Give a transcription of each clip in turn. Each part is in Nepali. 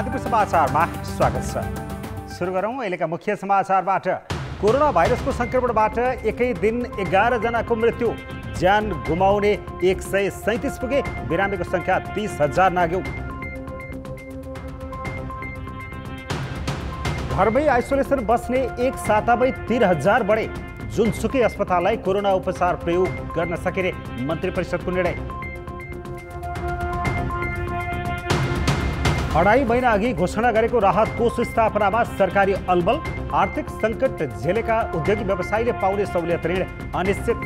कान्तिपुर समाचारमा स्वागत छ। सुरु गरौँ अहिलेका मुख्य समाचारबाट। कोरोना भाइरसको सङ्क्रमणबाट एकै दिन एघारजनाको मृत्यु। ज्यान गुमाउने एक सय सैँतिस पुगे बिरामीको सङ्ख्या तिस हजार नाग्यो। घरमै आइसोलेसन बस्ने एक सातामै तिन हजार बढे। जुनसुकै अस्पताललाई कोरोना उपचार प्रयोग गर्न सकिने मन्त्री परिषदको निर्णय। अढाई महिना अघि घोषणा गरेको राहत कोष स्थापनामा सरकारी अलबल, आर्थिक सङ्कट झेलेका उद्योगी व्यवसायीले पाउने सहुलियत ऋण अनिश्चित।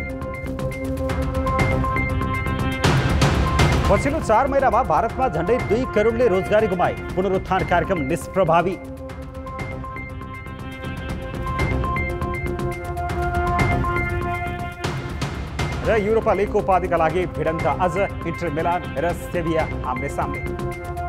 पछिल्लो चार महिनामा भारतमा झन्डै दुई करोडले रोजगारी गुमाए। पुनरुत्थान कार्यक्रम निष्प्रभावी। र युरोपा लिगको उपाधिका लागि भिडन्त आज इन्टर मिलान र सेभिया आम्ने सामने।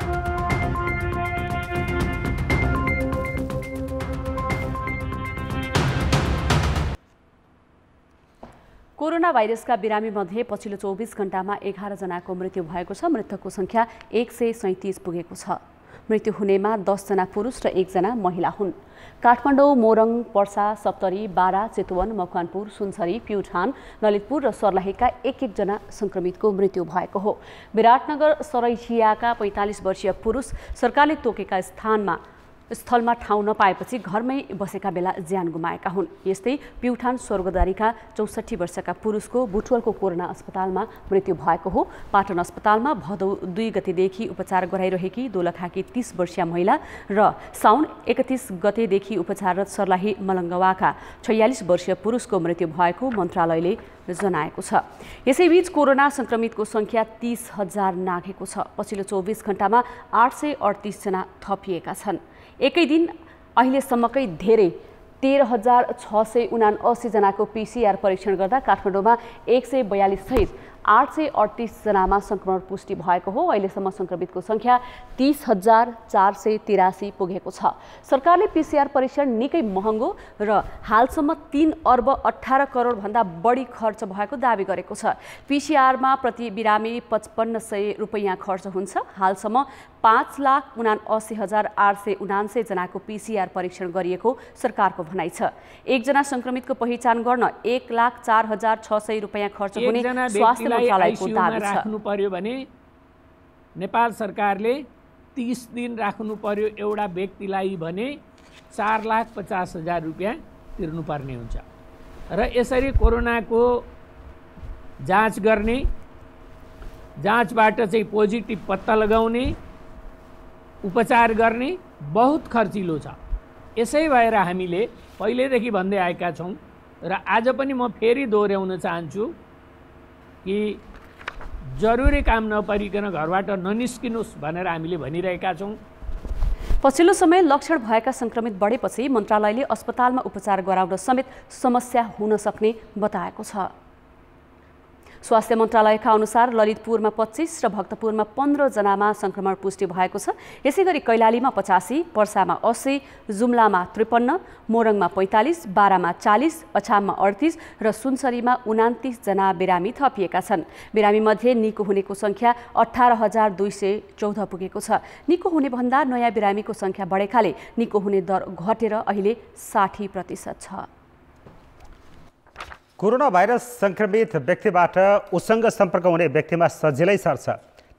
कोरोना भाइरसका बिरामीमध्ये पछिल्लो चौबिस घण्टामा एघारजनाको मृत्यु भएको छ। मृतकको सङ्ख्या एक सय सैँतिस पुगेको छ। मृत्यु हुनेमा दसजना पुरुष र एकजना महिला हुन्। काठमाडौँ मोरङ पर्सा सप्तरी बारा चितवन मकवानपुर सुनसरी प्युठान ललितपुर र सर्लाहीका एक एकजना सङ्क्रमितको मृत्यु भएको हो। विराटनगर सरैझियाका पैँतालिस वर्षीय पुरुष सरकारले तोकेका स्थानमा स्थलमा ठाउँ नपाएपछि घरमै बसेका बेला ज्यान गुमाएका हुन्। यस्तै प्युठान स्वर्गदारीका चौसठी वर्षका पुरुषको बुटवलको कोरोना अस्पतालमा मृत्यु भएको हो। पाटन अस्पतालमा भदौ दुई गतेदेखि उपचार गराइरहेकी दोलखाकी तीस वर्षीय महिला र साउन एकतिस गतेदेखि उपचाररत सर्लाही मलङ्गवाका छयालिस वर्षीय पुरुषको मृत्यु भएको मन्त्रालयले जनाएको छ। यसैबीच कोरोना सङ्क्रमितको सङ्ख्या तिस हजार नाघेको छ। पछिल्लो चौबिस घण्टामा आठ सय अडतिसजना थपिएका छन्। एकै दिन अहिलेसम्मकै धेरै तेह्र हजार छ सय उना असीजनाको पिसिआर परीक्षण गर्दा काठमाडौँमा एक सय बयालिससहित आठ सय अडतिसजनामा सङ्क्रमण पुष्टि भएको हो। अहिलेसम्म सङ्क्रमितको सङ्ख्या तिस हजार चार सय तिरासी पुगेको छ। सरकारले पिसिआर परीक्षण निकै महँगो र हालसम्म तिन अर्ब अठार करोडभन्दा बढी खर्च भएको दावी गरेको छ। पिसिआरमा प्रति बिरामी पचपन्न सय रुपियाँ खर्च हुन्छ। हालसम्म पाँच लाख उना असी हजार आठ सय उनान्सय जनाको पिसिआर परीक्षण गरिएको सरकारको भनाइ छ। एकजना सङ्क्रमितको पहिचान गर्न एक लाख चार हजार छ सय रुपियाँ खर्च हुने स्वास्थ्य छ राख्नु पर्यो भने नेपाल सरकारले तिस दिन राख्नु पर्यो एउटा व्यक्तिलाई भने चार लाख पचास हजार रुपियाँ तिर्नुपर्ने हुन्छ। र यसरी कोरोनाको जाँच गर्ने जाँचबाट चाहिँ पोजिटिभ पत्ता लगाउने उपचार गर्ने बहुत खर्चिलो छ। यसै भएर हामीले पहिल्यैदेखि भन्दै आएका छौँ र आज पनि म फेरि दोहोऱ्याउन चाहन्छु कि जरुरी काम नपरिकन घरबाट ननिस्किनुहोस् भनेर हामीले भनिरहेका छौँ। पछिल्लो समय लक्षण भएका सङ्क्रमित बढेपछि मन्त्रालयले अस्पतालमा उपचार गराउन समेत समस्या हुन सक्ने बताएको छ। स्वास्थ्य मन्त्रालयका अनुसार ललितपुरमा पच्चिस र भक्तपुरमा पन्ध्रजनामा सङ्क्रमण पुष्टि भएको छ। यसै गरी कैलालीमा पचासी पर्सामा अस्सी जुम्लामा त्रिपन्न मोरङमा पैँतालिस बारामा चालिस अछाममा अडतिस र सुनसरीमा उनातिसजना बिरामी थपिएका छन्। बिरामीमध्ये निको हुनेको सङ्ख्या अठार हजार दुई सय चौध पुगेको छ। निको हुनेभन्दा नयाँ बिरामीको सङ्ख्या बढेकाले निको हुने दर घटेर अहिले साठी प्रतिशत छ। कोरोना भाइरस सङ्क्रमित व्यक्तिबाट उसँग सम्पर्क हुने व्यक्तिमा सजिलै सर्छ।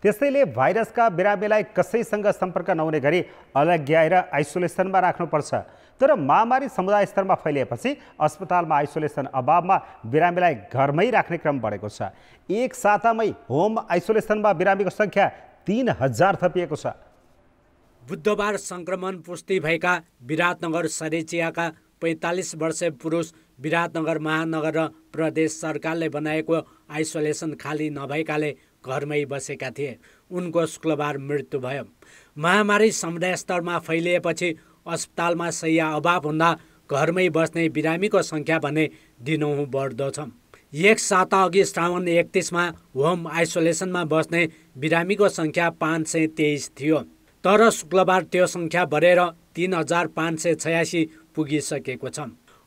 त्यसैले भाइरसका बिरामीलाई कसैसँग सम्पर्क नहुने गरी अलग्याएर आइसोलेसनमा राख्नुपर्छ। तर महामारी समुदाय स्तरमा फैलिएपछि अस्पतालमा आइसोलेसन अभावमा बिरामीलाई घरमै राख्ने क्रम बढेको छ। एक सातामै होम आइसोलेसनमा बिरामीको सङ्ख्या तिन हजार थपिएको छ। बुधबार सङ्क्रमण पुष्टि भएका विराटनगर सरेचियाका पैँतालिस वर्षीय पुरुष विराटनगर महानगर र प्रदेश सरकारले बनाएको आइसोलेसन खाली नभएकाले घरमै बसेका थिए। उनको शुक्रबार मृत्यु भयो। महामारी समुदाय स्तरमा फैलिएपछि अस्पतालमा शैया अभाव हुँदा घरमै बस्ने बिरामीको सङ्ख्या भने दिनहुँ बढ्दो छ। एक साता अघि श्रावण एकतिसमा होम आइसोलेसनमा बस्ने बिरामीको सङ्ख्या पाँच सय तेइस थियो। तर शुक्रबार त्यो सङ्ख्या बढेर तिन हजार पाँच सय छयासी पुगिसकेको छ।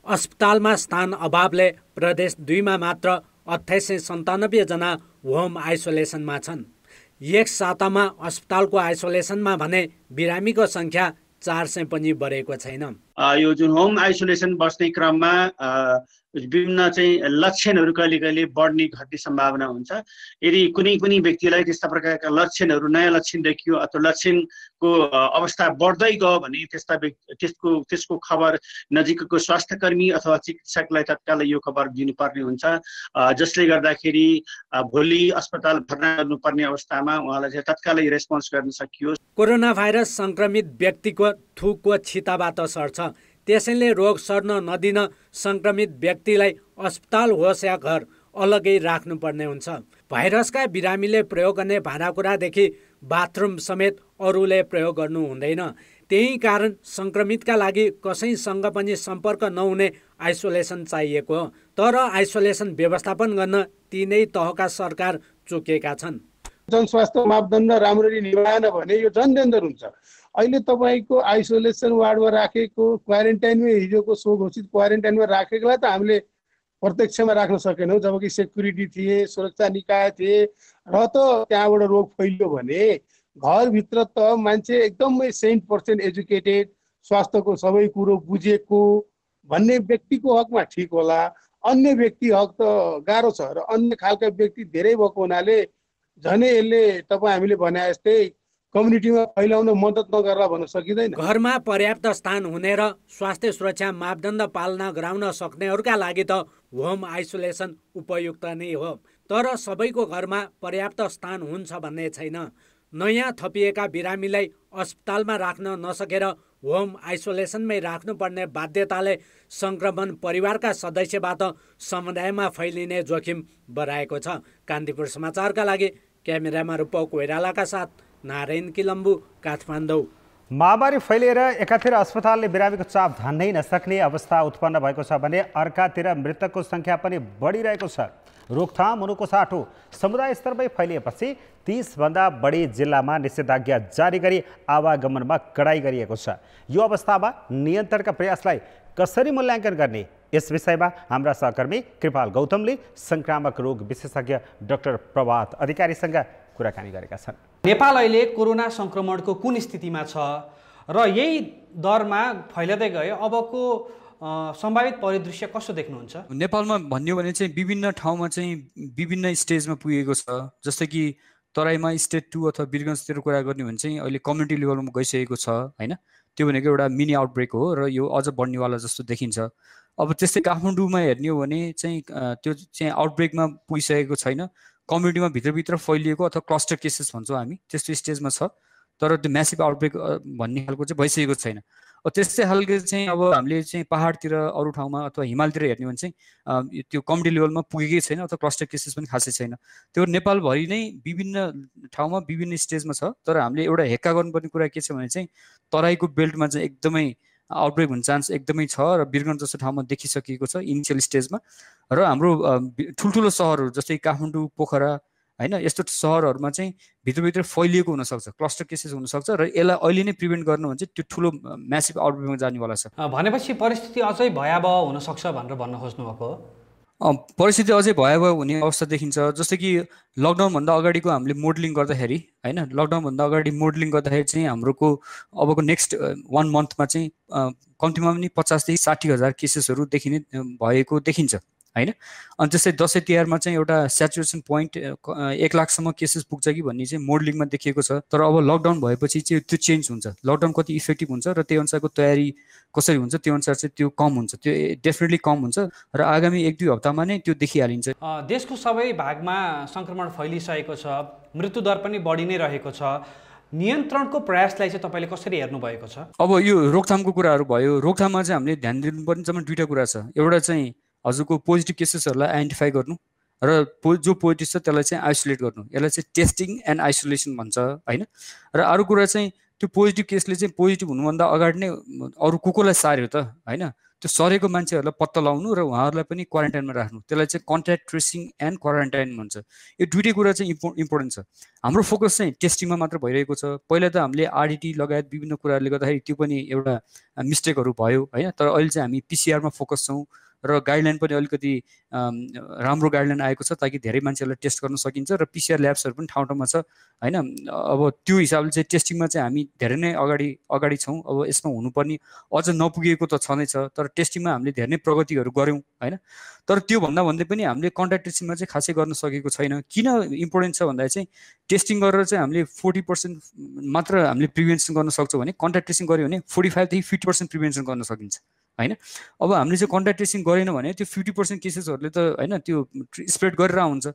अस्पतालमा स्थान अभावले प्रदेश दुईमा मात्र अठाइस सय सन्तानब्बेजना होम आइसोलेसनमा छन्। एक सातामा अस्पतालको आइसोलेसनमा भने बिरामीको सङ्ख्या चार सय पनि बढेको छैन। यो जुन होम आइसोलेसन बस्ने क्रममा विभिन्न चाहिँ लक्षणहरू कहिले कहिले बढ्ने घट्ने सम्भावना हुन्छ। यदि कुनै पनि व्यक्तिलाई त्यस्ता प्रकारका लक्षणहरू नयाँ लक्षण देखियो अथवा लक्षणको अवस्था बढ्दै गयो भने त्यस्ता व्यक्ति त्यसको त्यसको खबर नजिकको स्वास्थ्य कर्मी अथवा चिकित्सकलाई तत्काल यो खबर दिनुपर्ने हुन्छ। जसले गर्दाखेरि भोलि अस्पताल भर्ना गर्नुपर्ने अवस्थामा उहाँलाई चाहिँ तत्कालै रेस्पोन्स गर्न सकियोस्। कोरोना भाइरस सङ्क्रमित व्यक्तिको थुकको छिताबाट सर्छ। त्यसैले रोग सर्न नदिन सङ्क्रमित व्यक्तिलाई अस्पताल होस् या घर अलग्गै राख्नुपर्ने हुन्छ। भाइरसका बिरामीले प्रयोग गर्ने भाँडाकुँडादेखि बाथरुम समेत अरूले प्रयोग गर्नु हुँदैन। त्यही कारण सङ्क्रमितका लागि कसैसँग पनि सम्पर्क नहुने आइसोलेसन चाहिएको हो। तर आइसोलेसन व्यवस्थापन गर्न तिनै तहका सरकार चुकेका छन्। जनस्वास्थ्य मापदण्ड राम्ररी निभाएन भने यो जनडेन्जर हुन्छ। अहिले तपाईँको आइसोलेसन वार्डमा राखेको क्वारेन्टाइनमै हिजोको सो घोषित क्वारेन्टाइनमा राखेकोलाई त हामीले प्रत्यक्षमा राख्न सकेनौँ जबकि सेक्युरिटी थिए सुरक्षा निकाय थिए र त त्यहाँबाट रोग फैलियो भने घरभित्र त मान्छे एकदमै सेन्ट पर्सेन्ट एजुकेटेड स्वास्थ्यको सबै कुरो बुझेको भन्ने व्यक्तिको हकमा ठिक होला। अन्य व्यक्ति हक त गाह्रो छ र अन्य खालका व्यक्ति धेरै भएको हुनाले झनै यसले तपाईँ हामीले भने जस्तै कम्युनिटीमा फैलाउन मद्दत नगर्ला भन्न सकिँदैन। घरमा पर्याप्त स्थान हुने र स्वास्थ्य सुरक्षा मापदण्ड पालना गराउन सक्नेहरूका लागि त होम आइसोलेसन उपयुक्त नै हो। तर सबैको घरमा पर्याप्त स्थान हुन्छ भन्ने छैन। नयाँ थपिएका बिरामीलाई अस्पतालमा राख्न नसकेर होम आइसोलेसनमै राख्नुपर्ने बाध्यताले सङ्क्रमण परिवारका सदस्यबाट समुदायमा फैलिने जोखिम बढाएको छ। कान्तिपुर समाचारका लागि क्यामेरामा रूपक कोइरालाका साथ। नारायण किलम्बु काठमाडौँ। महामारी फैलिएर एकातिर अस्पतालले बिरामीको चाप धान्नै नसक्ने अवस्था उत्पन्न भएको छ भने अर्कातिर मृतकको सङ्ख्या पनि बढिरहेको छ। रोकथाम हुनुको साटो समुदाय स्तरमै फैलिएपछि तिसभन्दा बढी जिल्लामा निषेधाज्ञा जारी गरी आवागमनमा कडाई गरिएको छ। यो अवस्थामा नियन्त्रणका प्रयासलाई कसरी मूल्याङ्कन गर्ने यस विषयमा हाम्रा सहकर्मी कृपाल गौतमले सङ्क्रामक रोग विशेषज्ञ डाक्टर प्रभात अधिकारीसँग कुराकानी गरेका छन्। नेपाल अहिले कोरोना सङ्क्रमणको कुन स्थितिमा छ र यही दरमा फैलिँदै गयो अबको सम्भावित परिदृश्य कस्तो देख्नुहुन्छ? नेपालमा भन्यो भने चाहिँ विभिन्न ठाउँमा चाहिँ विभिन्न स्टेजमा पुगेको छ। जस्तै कि तराईमा स्टेट टू अथवा वीरगन्जतिर कुरा गर्ने भने चाहिँ अहिले कम्युनिटी लेभलमा गइसकेको छ होइन? त्यो भनेको एउटा मिनी आउटब्रेक हो र यो अझ बढ्नेवाला जस्तो देखिन्छ। अब त्यस्तै काठमाडौँमा हेर्ने हो भने चाहिँ त्यो चाहिँ आउटब्रेकमा पुगिसकेको छैन। कम्युनिटीमा भित्रभित्र फैलिएको अथवा क्लस्टर केसेस भन्छौँ हामी त्यस्तो स्टेजमा छ। तर त्यो म्यासिभ आउटब्रेक भन्ने खालको चाहिँ भइसकेको छैन। त्यस्तै खालको चाहिँ अब हामीले चाहिँ पाहाडतिर अरू ठाउँमा अथवा हिमालतिर हेर्ने भने चाहिँ त्यो कम्युनिटी लेभलमा पुगेकै छैन अथवा क्लस्टर केसेस पनि खासै छैन। त्यो नेपालभरि नै विभिन्न ठाउँमा विभिन्न स्टेजमा छ। तर हामीले एउटा हेक्का गर्नुपर्ने कुरा के छ भने चाहिँ तराईको बेल्टमा चाहिँ एकदमै आउटब्रेक हुने चान्स एकदमै छ र वीरगञ्ज जस्तो ठाउँमा देखिसकिएको छ इनिसियल स्टेजमा र हाम्रो ठुल्ठुलो सहरहरू जस्तै काठमाडौँ पोखरा होइन यस्तो सहरहरूमा चाहिँ भित्रभित्र फैलिएको हुनसक्छ क्लस्टर केसेस हुनसक्छ र यसलाई अहिले नै प्रिभेन्ट गर्नु भने चाहिँ त्यो ठुलो म्यासिभ आउटब्रेकमा जानेवाला छ। भनेपछि परिस्थिति अझै भयावह हुनसक्छ भनेर भन्न खोज्नुभएको हो। परिस्थिति अझै भयावह हुने अवस्था देखिन्छ। जस्तै कि लकडाउनभन्दा अगाडिको हामीले मोडलिङ गर्दाखेरि होइन लकडाउनभन्दा अगाडि मोडलिङ गर्दाखेरि चाहिँ हाम्रोको अबको नेक्स्ट वान मन्थमा चाहिँ कम्तीमा पनि पचासदेखि साठी हजार केसेसहरू देखिने भएको देखिन्छ। होइन? अनि त्यस्तै दसैँ तिहारमा चाहिँ एउटा सेचुरेसन पोइन्ट एक लाखसम्म केसेस पुग्छ कि भन्ने चाहिँ मोडलिङमा देखिएको छ। तर अब लकडाउन भएपछि चाहिँ त्यो चेन्ज हुन्छ। लकडाउन कति इफेक्टिभ हुन्छ र त्यही अनुसारको तयारी कसरी हुन्छ त्यो अनुसार चाहिँ त्यो कम हुन्छ। त्यो डेफिनेटली कम हुन्छ र आगामी एक दुई हप्तामा नै त्यो देखिहालिन्छ। देशको सबै भागमा सङ्क्रमण फैलिसकेको छ मृत्युदर पनि बढी नै रहेको छ। नियन्त्रणको प्रयासलाई चाहिँ तपाईँले कसरी हेर्नुभएको छ? अब यो रोकथामको कुराहरू भयो। रोकथाममा चाहिँ हामीले ध्यान दिनुपर्ने जम्मा दुइटा कुरा छ। एउटा चाहिँ हजुरको पोजिटिभ केसेसहरूलाई आइडेन्टिफाई गर्नु र पो जो पोजिटिभ छ त्यसलाई चाहिँ आइसोलेट गर्नु। यसलाई चाहिँ टेस्टिङ एन्ड आइसोलेसन भन्छ होइन? र अरू कुरा चाहिँ त्यो पोजिटिभ केसले चाहिँ पोजिटिभ हुनुभन्दा अगाडि नै अरू को कोलाई सार्यो त होइन? त्यो सरेको मान्छेहरूलाई पत्ता लगाउनु र उहाँहरूलाई पनि क्वारेन्टाइनमा राख्नु। त्यसलाई चाहिँ कन्ट्याक्ट ट्रेसिङ एन्ड क्वारेन्टाइन भन्छ। यो दुइटै कुरा चाहिँ इम्पो इम्पोर्टेन्ट छ। हाम्रो फोकस चाहिँ टेस्टिङमा मात्र भइरहेको छ। पहिला त हामीले आरडिटी लगायत विभिन्न कुराहरूले गर्दाखेरि त्यो पनि एउटा मिस्टेकहरू भयो होइन? तर अहिले चाहिँ हामी पिसिआरमा फोकस छौँ। र गाइडलाइन पनि अलिकति राम्रो गाइडलाइन आएको छ ताकि धेरै मान्छेहरूलाई टेस्ट गर्न सकिन्छ र पिसिआर ल्याब्सहरू पनि ठाउँ ठाउँमा छ होइन? अब त्यो हिसाबले चाहिँ टेस्टिङमा चाहिँ हामी धेरै नै अगाडि अगाडि छौँ। अब यसमा हुनुपर्ने अझ नपुगेको त छँदैछ तर टेस्टिङमा हामीले धेरै नै प्रगतिहरू गऱ्यौँ होइन? तर त्योभन्दा भन्दै पनि हामीले कन्ट्याक्ट ट्रेसिङमा चाहिँ खासै गर्न सकेको छैन। किन इम्पोर्टेन्ट छ भन्दा चाहिँ टेस्टिङ गरेर चाहिँ हामीले फोर्टी पर्सेन्ट मात्र हामीले प्रिभेन्सन गर्न सक्छौँ भने कन्ट्याक्ट ट्रेसिङ गऱ्यो भने फोर्टी फाइभदेखि फिफ्टी पर्सेन्ट प्रिभेन्सन गर्न सकिन्छ। होइन? अब हामीले चाहिँ कन्ट्याक्ट ट्रेसिङ गरेन भने त्यो फिफ्टी पर्सेन्ट केसेसहरूले त होइन त्यो स्प्रेड गरेर हुन्छ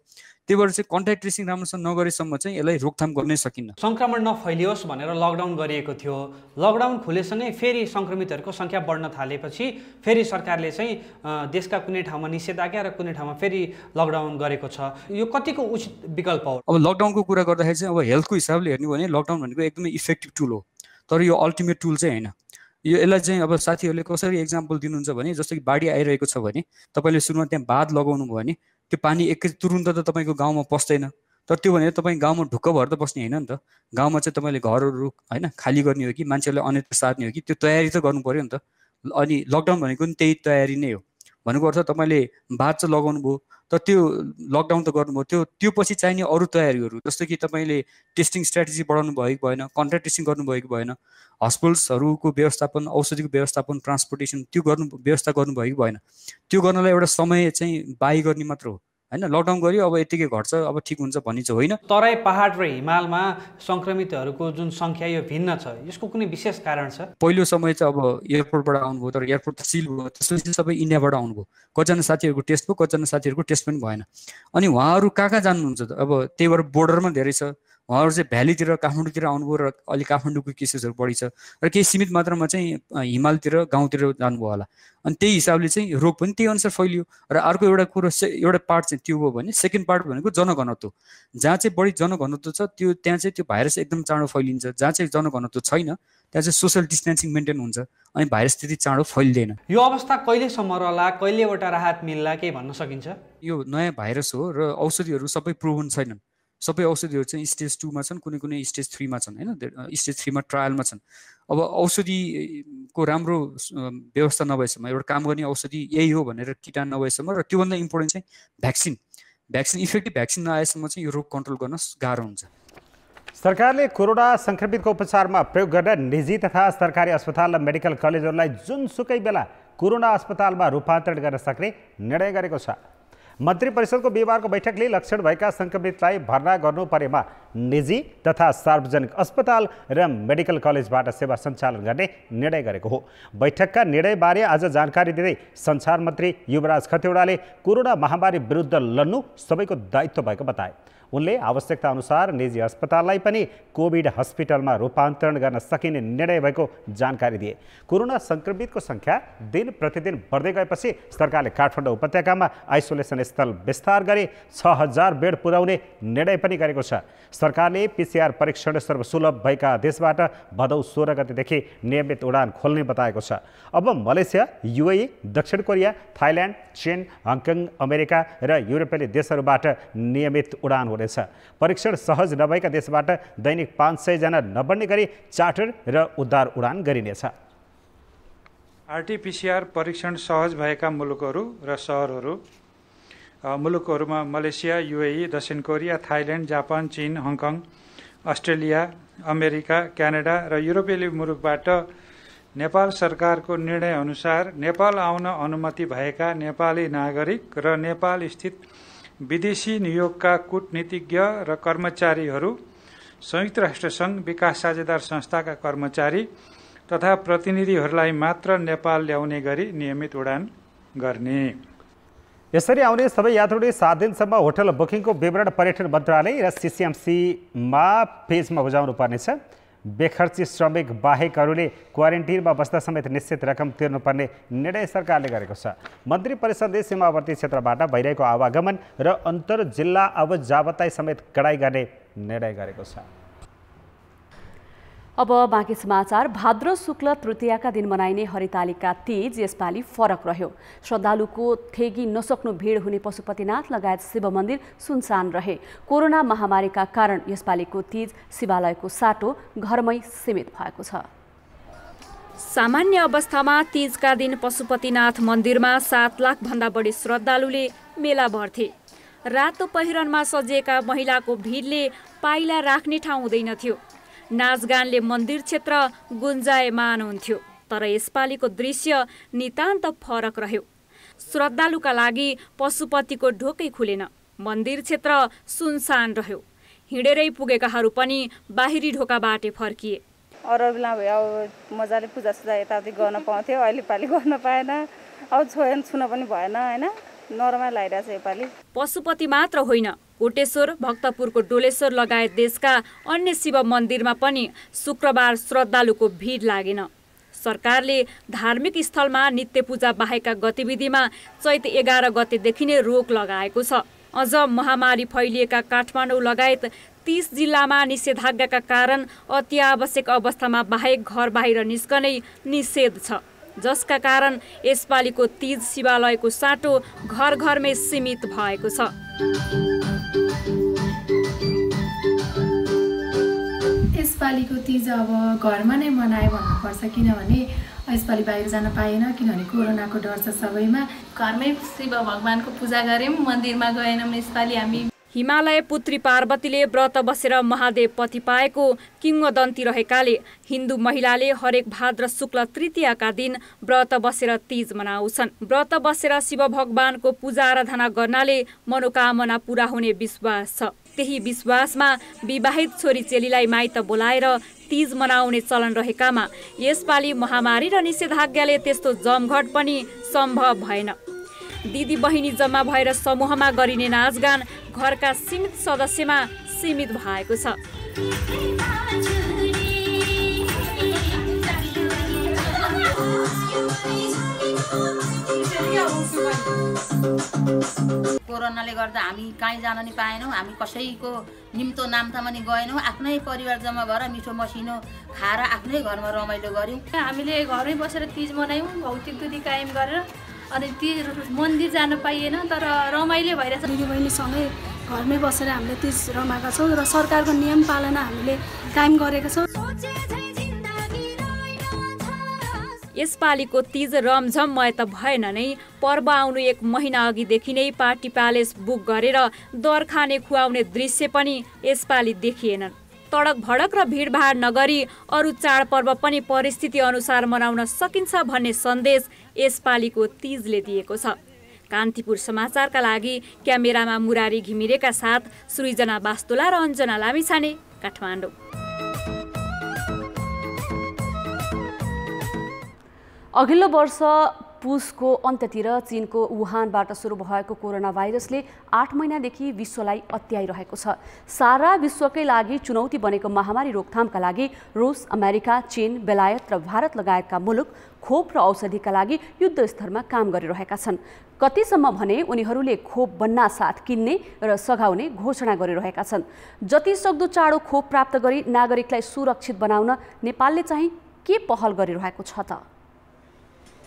त्यही भएर चाहिँ कन्ट्याक्ट ट्रेसिङ राम्रोसँग नगरेसम्म चाहिँ यसलाई रोकथाम गर्नै सकिन्न। सङ्क्रमण नफैलियोस् भनेर लकडाउन गरिएको थियो। लकडाउन खुलेसँगै फेरि सङ्क्रमितहरूको सङ्ख्या बढ्न थालेपछि फेरि सरकारले चाहिँ देशका कुनै ठाउँमा निषेधाज्ञा र कुनै ठाउँमा फेरि लकडाउन गरेको छ। यो कतिको उचित विकल्प हो? अब लकडाउनको कुरा गर्दाखेरि चाहिँ अब हेल्थको हिसाबले हेर्ने भने लकडाउन भनेको एकदमै इफेक्टिभ टुल हो। तर यो अल्टिमेट टुल चाहिँ होइन। यो यसलाई चाहिँ अब साथीहरूले कसरी इक्जाम्पल दिनुहुन्छ भने जस्तो कि बाढी आइरहेको छ भने तपाईँले सुरुमा त्यहाँ बाँध लगाउनु भयो भने त्यो पानी एकै तुरुन्त त तपाईँको गाउँमा पस्दैन। तर त्यो भनेर तपाईँ गाउँमा ढुक्क भएर त बस्ने होइन नि त। गाउँमा चाहिँ तपाईँले घरहरू होइन खाली गर्ने हो कि मान्छेहरूलाई अन्यत्र सार्ने हो कि त्यो तयारी त गर्नु पऱ्यो नि त। अनि लकडाउन भनेको नि त्यही तयारी नै हो। भनेको अर्थ तपाईँले बाँध चाहिँ लगाउनु भयो तर त्यो लकडाउन त गर्नुभयो त्यो त्यो पछि चाहिने अरू तयारीहरू जस्तो कि तपाईँले टेस्टिङ स्ट्राटेजी बढाउनु भएको भएन कन्ट्याक्ट टेस्टिङ गर्नुभएको भएन हस्पिटल्सहरूको व्यवस्थापन औषधिको व्यवस्थापन ट्रान्सपोर्टेसन त्यो गर्नु व्यवस्था गर्नुभएको भएन त्यो गर्नलाई एउटा समय चाहिँ बाई गर्ने मात्र हो। होइन लकडाउन गर्यो अब यतिकै घट्छ अब ठिक हुन्छ भन्ने चाहिँ होइन। तराई पहाड र हिमालमा सङ्क्रमितहरूको जुन सङ्ख्या यो भिन्न छ यसको कुनै विशेष कारण छ? पहिलो समय चाहिँ अब एयरपोर्टबाट आउनुभयो तर एयरपोर्ट त सिल भयो त्यसपछि सबै इन्डियाबाट आउनुभयो। कतिजना साथीहरूको टेस्ट भयो कतिजना साथीहरूको टेस्ट पनि भएन। अनि उहाँहरू कहाँ कहाँ जानुहुन्छ त? अब त्यही भएर बोर्डरमा धेरै छ। उहाँहरू चाहिँ भ्यालीतिर काठमाडौँतिर आउनुभयो र अलि काठमाडौँको केसेसहरू बढी छ र केही सीमित मात्रामा चाहिँ हिमालतिर गाउँतिर जानुभयो होला। अनि त्यही हिसाबले चाहिँ रोग पनि त्यही अनुसार फैलियो र अर्को एउटा कुरो एउटा पार्ट चाहिँ त्यो हो भने सेकेन्ड पार्ट भनेको जनघनत्व। जहाँ चाहिँ बढी जनघनत्व छ त्यो त्यहाँ चाहिँ त्यो भाइरस एकदम चाँडो फैलिन्छ। जहाँ चाहिँ जनघनत्व छैन त्यहाँ चाहिँ सोसियल डिस्टेन्सिङ मेन्टेन हुन्छ अनि भाइरस त्यति चाँडो फैलिँदैन। यो अवस्था कहिलेसम्म रहला कहिलेबाट राहत मिल्ला केही भन्न सकिन्छ? यो नयाँ भाइरस हो र औषधिहरू सबै प्रुभन छैनन्। सबै औषधिहरू चाहिँ स्टेज टूमा छन् कुनै कुनै स्टेज थ्रीमा छन् होइन? स्टेज थ्रीमा ट्रायलमा छन्। अब औषधिको राम्रो व्यवस्था नभएसम्म एउटा काम गर्ने औषधि यही हो भनेर किटान नभएसम्म र त्योभन्दा इम्पोर्टेन्ट चाहिँ भ्याक्सिन। भ्याक्सिन इफेक्टिभ भ्याक्सिन नआएसम्म चाहिँ यो रोग कन्ट्रोल गर्न गाह्रो हुन्छ। सरकारले कोरोना सङ्क्रमितको उपचारमा प्रयोग गर्न निजी तथा सरकारी अस्पताल र मेडिकल कलेजहरूलाई जुनसुकै बेला कोरोना अस्पतालमा रूपान्तरण गर्न सक्ने निर्णय गरेको छ। मन्त्री परिषदको बिहिबारको बैठकले लक्षण भएका सङ्क्रमितलाई भर्ना गर्नु परेमा निजी तथा सार्वजनिक अस्पताल र मेडिकल कलेजबाट सेवा सञ्चालन गर्ने निर्णय गरेको हो। बैठकका निर्णयबारे आज जानकारी दिँदै सञ्चार मन्त्री युवराज खतिवडाले कोरोना महामारी विरुद्ध लड्नु सबैको दायित्व भएको बताए। उनले आवश्यकता अनुसार निजी अस्पताललाई पनि कोभिड हस्पिटलमा रूपान्तरण गर्न सकिने निर्णय भएको जानकारी दिए। कोरोना सङ्क्रमितको सङ्ख्या दिन प्रतिदिन बढ्दै गएपछि सरकारले काठमाडौँ उपत्यकामा आइसोलेसन स्थल विस्तार गरी छ हजार बेड पुर्याउने निर्णय पनि गरेको छ। सरकारले पिसिआर परीक्षण सर्वसुलभ भएका देशबाट भदौ सोह्र गतेदेखि नियमित उडान खोल्ने बताएको छ। अब मलेसिया युए दक्षिण कोरिया थाइल्यान्ड चीन हङकङ अमेरिका र युरोपेली देशहरूबाट नियमित उडान हुनेछ। परीक्षण सहज नभएका देशबाट दैनिक पाँच सयजना नबढ्ने गरी चार्टर र उद्धार उडान गरिनेछ। आरटिपिसिआर परीक्षण सहज भएका मुलुकहरू र सहरहरू मुलुकहरूमा मलेसिया युएई दक्षिण कोरिया थाइल्यान्ड जापान चिन Hong Kong Australia America Canada र युरोपेली मुलुकबाट नेपाल सरकारको निर्णयअनुसार नेपाल आउन अनुमति भएका नेपाली नागरिक र नेपाल स्थित विदेशी नियोगका कूटनीतिज्ञ र कर्मचारीहरू संयुक्त राष्ट्रसङ्घ विकास साझेदार संस्थाका कर्मचारी तथा प्रतिनिधिहरूलाई मात्र नेपाल ल्याउने गरी नियमित उडान गर्ने। यसरी आउने सबै यात्रुले सात दिनसम्म होटल बुकिङको विवरण पर्यटन मन्त्रालय र सिसिएमसीमा पेजमा बुझाउनु पर्नेछ। बेखर्ची श्रमिक बाहेकहरूले क्वारेन्टिनमा बस्दा समेत निश्चित रकम तिर्नुपर्ने निर्णय सरकारले गरेको छ। मन्त्री परिषदले सीमावर्ती क्षेत्रबाट भइरहेको आवागमन र अन्तर जिल्ला आवत जावतलाई समेत कडाई गर्ने निर्णय गरेको छ। अब बाँकी समाचार। भाद्र शुक्ल तृतीयाका दिन मनाइने हरितालिका तीज यसपालि फरक रह्यो। श्रद्धालुको थेगी नसक्नु भिड हुने पशुपतिनाथ लगायत शिव मन्दिर सुनसान रहे। कोरोना महामारीका कारण यसपालिको तीज शिवालयको साटो घरमै सीमित भएको छ। सामान्य अवस्थामा तीजका दिन पशुपतिनाथ मन्दिरमा सात लाखभन्दा बढी श्रद्धालुले मेला भर्थे। रातो पहिरनमा सजिएका महिलाको भिडले पाइला राख्ने ठाउँ हुँदैनथ्यो नाचगानले मन्दिर क्षेत्र गुन्जायमान हुन्थ्यो तर यसपालिको दृश्य नितान्त फरक रह्यो। श्रद्धालुका लागि पशुपतिको ढोकै खुलेन मन्दिर क्षेत्र सुनसान रह्यो। हिँडेरै पुगेकाहरू पनि बाहिरी ढोकाबाटै फर्किए। अरू बेला भयो अब मजाले पूजासुजा यताउति गर्न पाउँथ्यो अहिले पालि गर्न पाएन अब छोएन छुन पनि भएन होइन? नरमाइलो लागिरहेछ योपालि पशुपति मात्र होइन कोटेश्वर भक्तपुरको डोलेश्वर लगायत देशका अन्य शिव मन्दिरमा पनि शुक्रबार श्रद्धालुको भिड लागेन। सरकारले धार्मिक स्थलमा नित्य पूजा बाहेकका गतिविधिमा चैत एघार गतेदेखि नै रोक लगाएको छ। अझ महामारी फैलिएका काठमाडौँ लगायत तीस जिल्लामा निषेधाज्ञाका कारण अति आवश्यक अवस्थामा बाहेक घर बाहिर निस्कनै निषेध छ। जसका कारण यसपालिको तीज शिवालयको साटो घर घरमै सीमित भएको छ। यसपालिको तिज अब घरमा नै मनायो भन्नुपर्छ किनभने यसपालि बाहिर जान पाएन किनभने कोरोनाको डर छ सबैमा। घरमै शिव भगवान्को पूजा गऱ्यौँ मन्दिरमा गएनौँ यसपालि हामी। हिमालय पुत्री पार्वतीले व्रत बसेर महादेव पति पाएको किंवदन्ती रहेकाले हिन्दू महिलाले हरेक भाद्र शुक्ल तृतीयका दिन व्रत बसेर तीज मनाउँछन्। व्रत बसेर शिव भगवानको पूजा आराधना गर्नाले मनोकामना पुरा हुने विश्वास छ। त्यही विश्वासमा विवाहित छोरी चेलीलाई माइत बोलाएर तीज मनाउने चलन रहेकामा यसपालि महामारी र निषेधाज्ञाले त्यस्तो जमघट पनि सम्भव भएन। दिदी बहिनी जम्मा भएर समूहमा गरिने नाचगान घरका सीमित सदस्यमा सीमित भएको छ। कोरोनाले गर्दा हामी कहीँ जान नि पाएनौँ। हामी कसैको निम्तो नाम्तामा नि गएनौँ। आफ्नै परिवार जम्मा भएर मिठो मसिनो खाएर आफ्नै घरमा रमाइलो गऱ्यौँ। हामीले घरमै बसेर तिज मनायौँ भौतिक दूरी कायम गरेर। अनि ती मन्दिर जान पाइएन तर रमाइलो भइरहेछ दिदीबहिनीसँगै घरमै बसेर हामीले तिज रमाएका छौँ र सरकारको नियम पालना हामीले कायम गरेका छौँ। यसपालिको तिज रमझममय त भएन नै। पर्व आउनु एक महिना अघिदेखि नै पार्टी प्यालेस बुक गरेर दर खाने खुवाउने दृश्य पनि यसपालि देखिएनन्। तडक भडक र भिडभाड नगरी अरू चाडपर्व पनि परिस्थिति अनुसार मनाउन सकिन्छ भन्ने सन्देश यसपालिको तिजले दिएको छ। कान्तिपुर समाचारका लागि क्यामेरामा मुरारी घिमिरेका साथ सृजना बास्तोला र अञ्जना लामिछाने काठमाडौँ। अघिल्लो वर्ष पुसको अन्त्यतिर चिनको वुहानबाट सुरु भएको कोरोना भाइरसले आठ महिनादेखि विश्वलाई अत्याइरहेको छ। सारा विश्वकै लागि चुनौती बनेको महामारी रोकथामका लागि रुस अमेरिका चीन बेलायत र भारत लगायतका मुलुक खोप र औषधिका लागि युद्ध स्तरमा काम गरिरहेका छन्। कतिसम्म भने उनीहरूले खोप बन्ना साथ किन्ने र सघाउने घोषणा गरिरहेका छन्। जति सक्दो चाँडो खोप प्राप्त गरी नागरिकलाई सुरक्षित बनाउन नेपालले चाहिँ के पहल गरिरहेको छ त?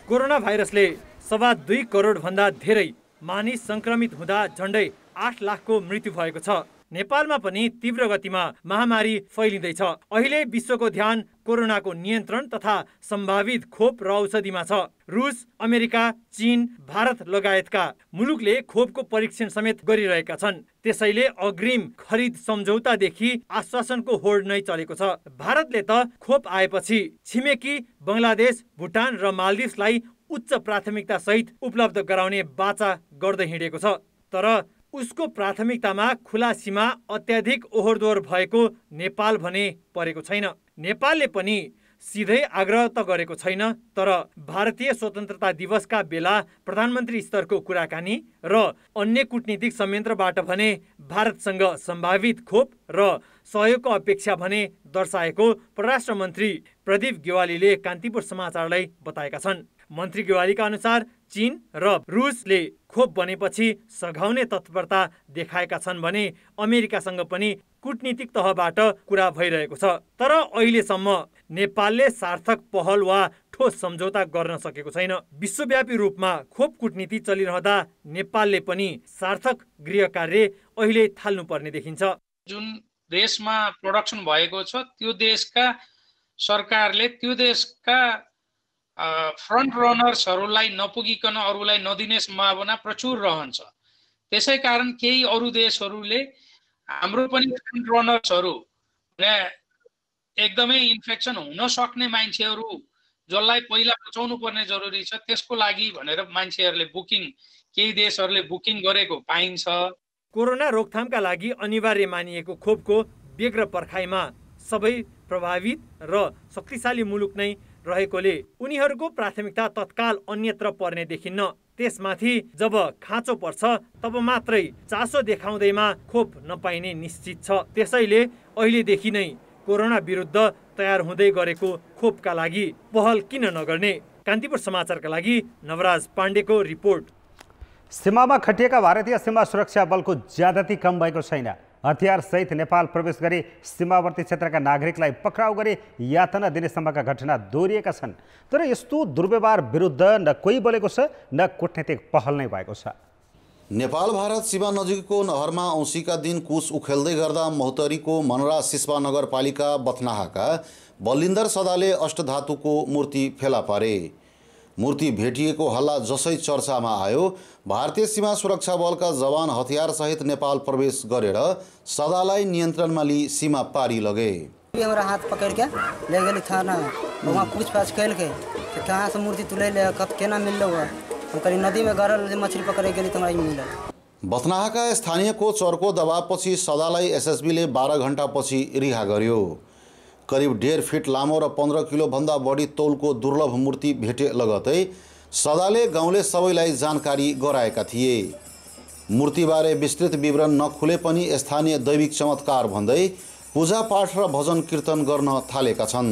कोरोना भाइरसले सवा दुई करोडभन्दा धेरै मानिस सङ्क्रमित हुँदा झन्डै आठ लाखको मृत्यु भएको छ। नेपालमा पनि तीव्र गतिमा महामारी फैलिँदैछ। अहिले विश्वको ध्यान कोरोनाको नियन्त्रण तथा सम्भावित खोप र औषधिमा छ। रुस अमेरिका चीन भारत लगायतका मुलुकले खोपको परीक्षण समेत गरिरहेका छन्। त्यसैले अग्रिम खरिद सम्झौतादेखि आश्वासनको होड नै चलेको छ। भारतले त खोप आएपछि छिमेकी बङ्गलादेश भुटान र मालदिप्सलाई उच्च प्राथमिकता सहित उपलब्ध गराउने बाचा गर्दै हिँडेको छ। तर उसको प्राथमिकतामा खुला सीमा अत्याधिक ओहोरदोहोर भएको नेपाल भने परेको छैन। नेपालले पनि सिधै आग्रह त गरेको छैन तर भारतीय स्वतन्त्रता दिवसका बेला प्रधानमन्त्री स्तरको कुराकानी र अन्य कुटनीतिक संयन्त्रबाट भने भारतसँग सम्भावित खोप र सहयोगको अपेक्षा भने दर्शाएको परराष्ट्र मन्त्री प्रदीप गेवालीले कान्तिपुर समाचारलाई बताएका छन्। मन्त्री गेवालीका अनुसार चीन र रुसले खोप बनेपछि सघाउने तत्परता देखाएका छन् भने अमेरिकासँग पनि कुटनीतिक तहबाट कुरा भइरहेको छ। तर अहिलेसम्म नेपालले सार्थक पहल वा ठोस सम्झौता गर्न सकेको छैन। विश्वव्यापी रूपमा खोप कुटनीति चलिरहँदा नेपालले पनि सार्थक गृह कार्य अहिले थाल्नुपर्ने देखिन्छ। जुन देशमा प्रोडक्सन भएको छ त्यो देशका सरकारले त्यो देशका फ्रन्ट रनर्सहरूलाई नपुगिकन अरूलाई नदिने सम्भावना प्रचुर रहन्छ। त्यसै कारण केही अरू देशहरूले हाम्रो पनि फ्रन्ट रनर्सहरू एकदमै इन्फेक्सन हुन सक्ने मान्छेहरू जसलाई पहिला बचाउनु पर्ने जरुरी छ त्यसको लागि भनेर मान्छेहरूले बुकिङ केही देशहरूले बुकिङ गरेको पाइन्छ। कोरोना रोकथामका लागि अनिवार्य मानिएको खोपको बेग्र पर्खाइमा सबै प्रभावित र शक्तिशाली मुलुक नै रहेकोले उनीहरूको प्राथमिकता तत्काल अन्यत्र पर्ने देखिन्न। त्यसमाथि जब खाँचो पर्छ तब मात्रै चासो देखाउँदैमा खोप नपाइने निश्चित छ। त्यसैले अहिलेदेखि नै कोरोना विरुद्ध तयार हुँदै गरेको खोपका लागि पहल किन नगर्ने? कान्तिपुर समाचारका लागि नवराज पाण्डेको रिपोर्ट। सीमामा खटिएका भारतीय सीमा सुरक्षा बलको ज्यादती कम भएको छैन। हतियारसहित नेपाल प्रवेश गरी सीमावर्ती क्षेत्रका नागरिकलाई पक्राउ गरी यातना दिनेसम्मका घटना दोहोरिएका छन्। तर यस्तो दुर्व्यवहार विरुद्ध न कोही बोलेको छ न कुटनीतिक पहल नै भएको छ। नेपाल भारत सीमा नजिकको नहरमा औँसीका दिन कुस उखेल्दै गर्दा मौतरीको मनरा सिस्वा नगरपालिका बथनाहाका बलिन्दर सदाले अष्टधातुको मूर्ति फेला पारे। मूर्ति भेटिएको हल्ला जसै चर्चामा आयो भारतीय सीमा सुरक्षा बलका जवान हतियारसहित नेपाल प्रवेश गरेर सदालाई नियन्त्रणमा लिई सीमा पारी लगे। हमारा हाथ पकड़ के ले गए थाना। वहाँ पूछताछ कैल के कहाँ से मूर्ति तुले ले कब केना मिल हुआ हम कहीं नदी में गरल मछली पकड़े गए तो हमारा मिल बथनाहाका स्थानीयको चर्को दबावपछि सदालाई एसएसबीले बाह्र घन्टापछि रिहा गर्यो। करिब डेढ फिट लामो र पन्ध्र किलोभन्दा बढी तौलको दुर्लभ मूर्ति भेटे लगतै सदाले गाउँले सबैलाई जानकारी गराएका थिए। मूर्तिबारे विस्तृत विवरण नखुले पनि स्थानीय दैविक चमत्कार भन्दै पूजापाठ र भजन कीर्तन गर्न थालेका छन्।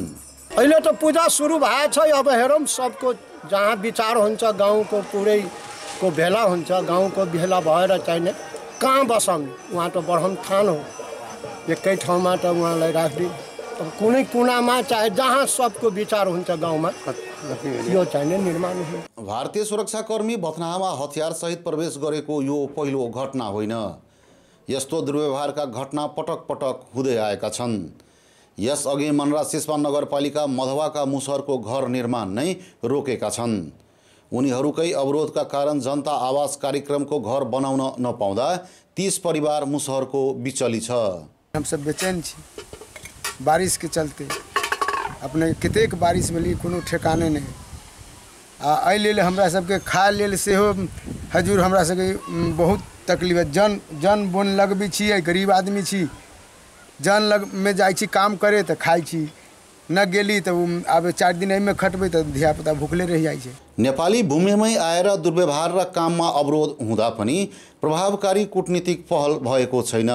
अहिले त पूजा सुरु भएछ अब हेरौँ सबको जहाँ विचार हुन्छ गाउँको पुरैको भेला हुन्छ गाउँको भेला भएर चाहिने कहाँ बसौँ उहाँ त बढम थान हो। एकै ठाउँमा त उहाँलाई राखिदिउँ। कुनै कुनामा चाहे जहाँ सबको विचार हुन्छ गाउँमा यो चाहिने निर्माण हो। भारतीय सुरक्षाकर्मी बथनामा हतियारसहित प्रवेश गरेको यो पहिलो घटना होइन। यस्तो दुर्व्यवहारका घटना पटक पटक हुँदै आएका छन्। यसअघि मनरा सिस्वा नगरपालिका मधवाका मुसहरको घर निर्माण नै रोकेका छन्। उनीहरूकै अवरोधका कारण जनता आवास कार्यक्रमको घर बनाउन नपाउँदा तिस परिवार मुसहरको बिचली छ। हम सब बेचैन छी। बारिश के चलते अपने कतेक बारिश भेलै कोनो ठेकाने नहीं। आ, एहि हमरा सबके खाय लेल सेहो हजूर हमरा सबके बहुत तकलीफ़ है जन जन बोन लगबै छियै गरीब आदमी छी। जन लगमे जाइ छी, काम करे तऽ खाइ छी। न गेली तऽ आब चारि दिन एहिमे खटबै तऽ धियापुता भुखले रहि जाइ छै। नेपाली भूमिमै आएर दुर्व्यवहार र काममा अवरोध हुँदा पनि प्रभावकारी कुटनीतिक पहल भएको छैन।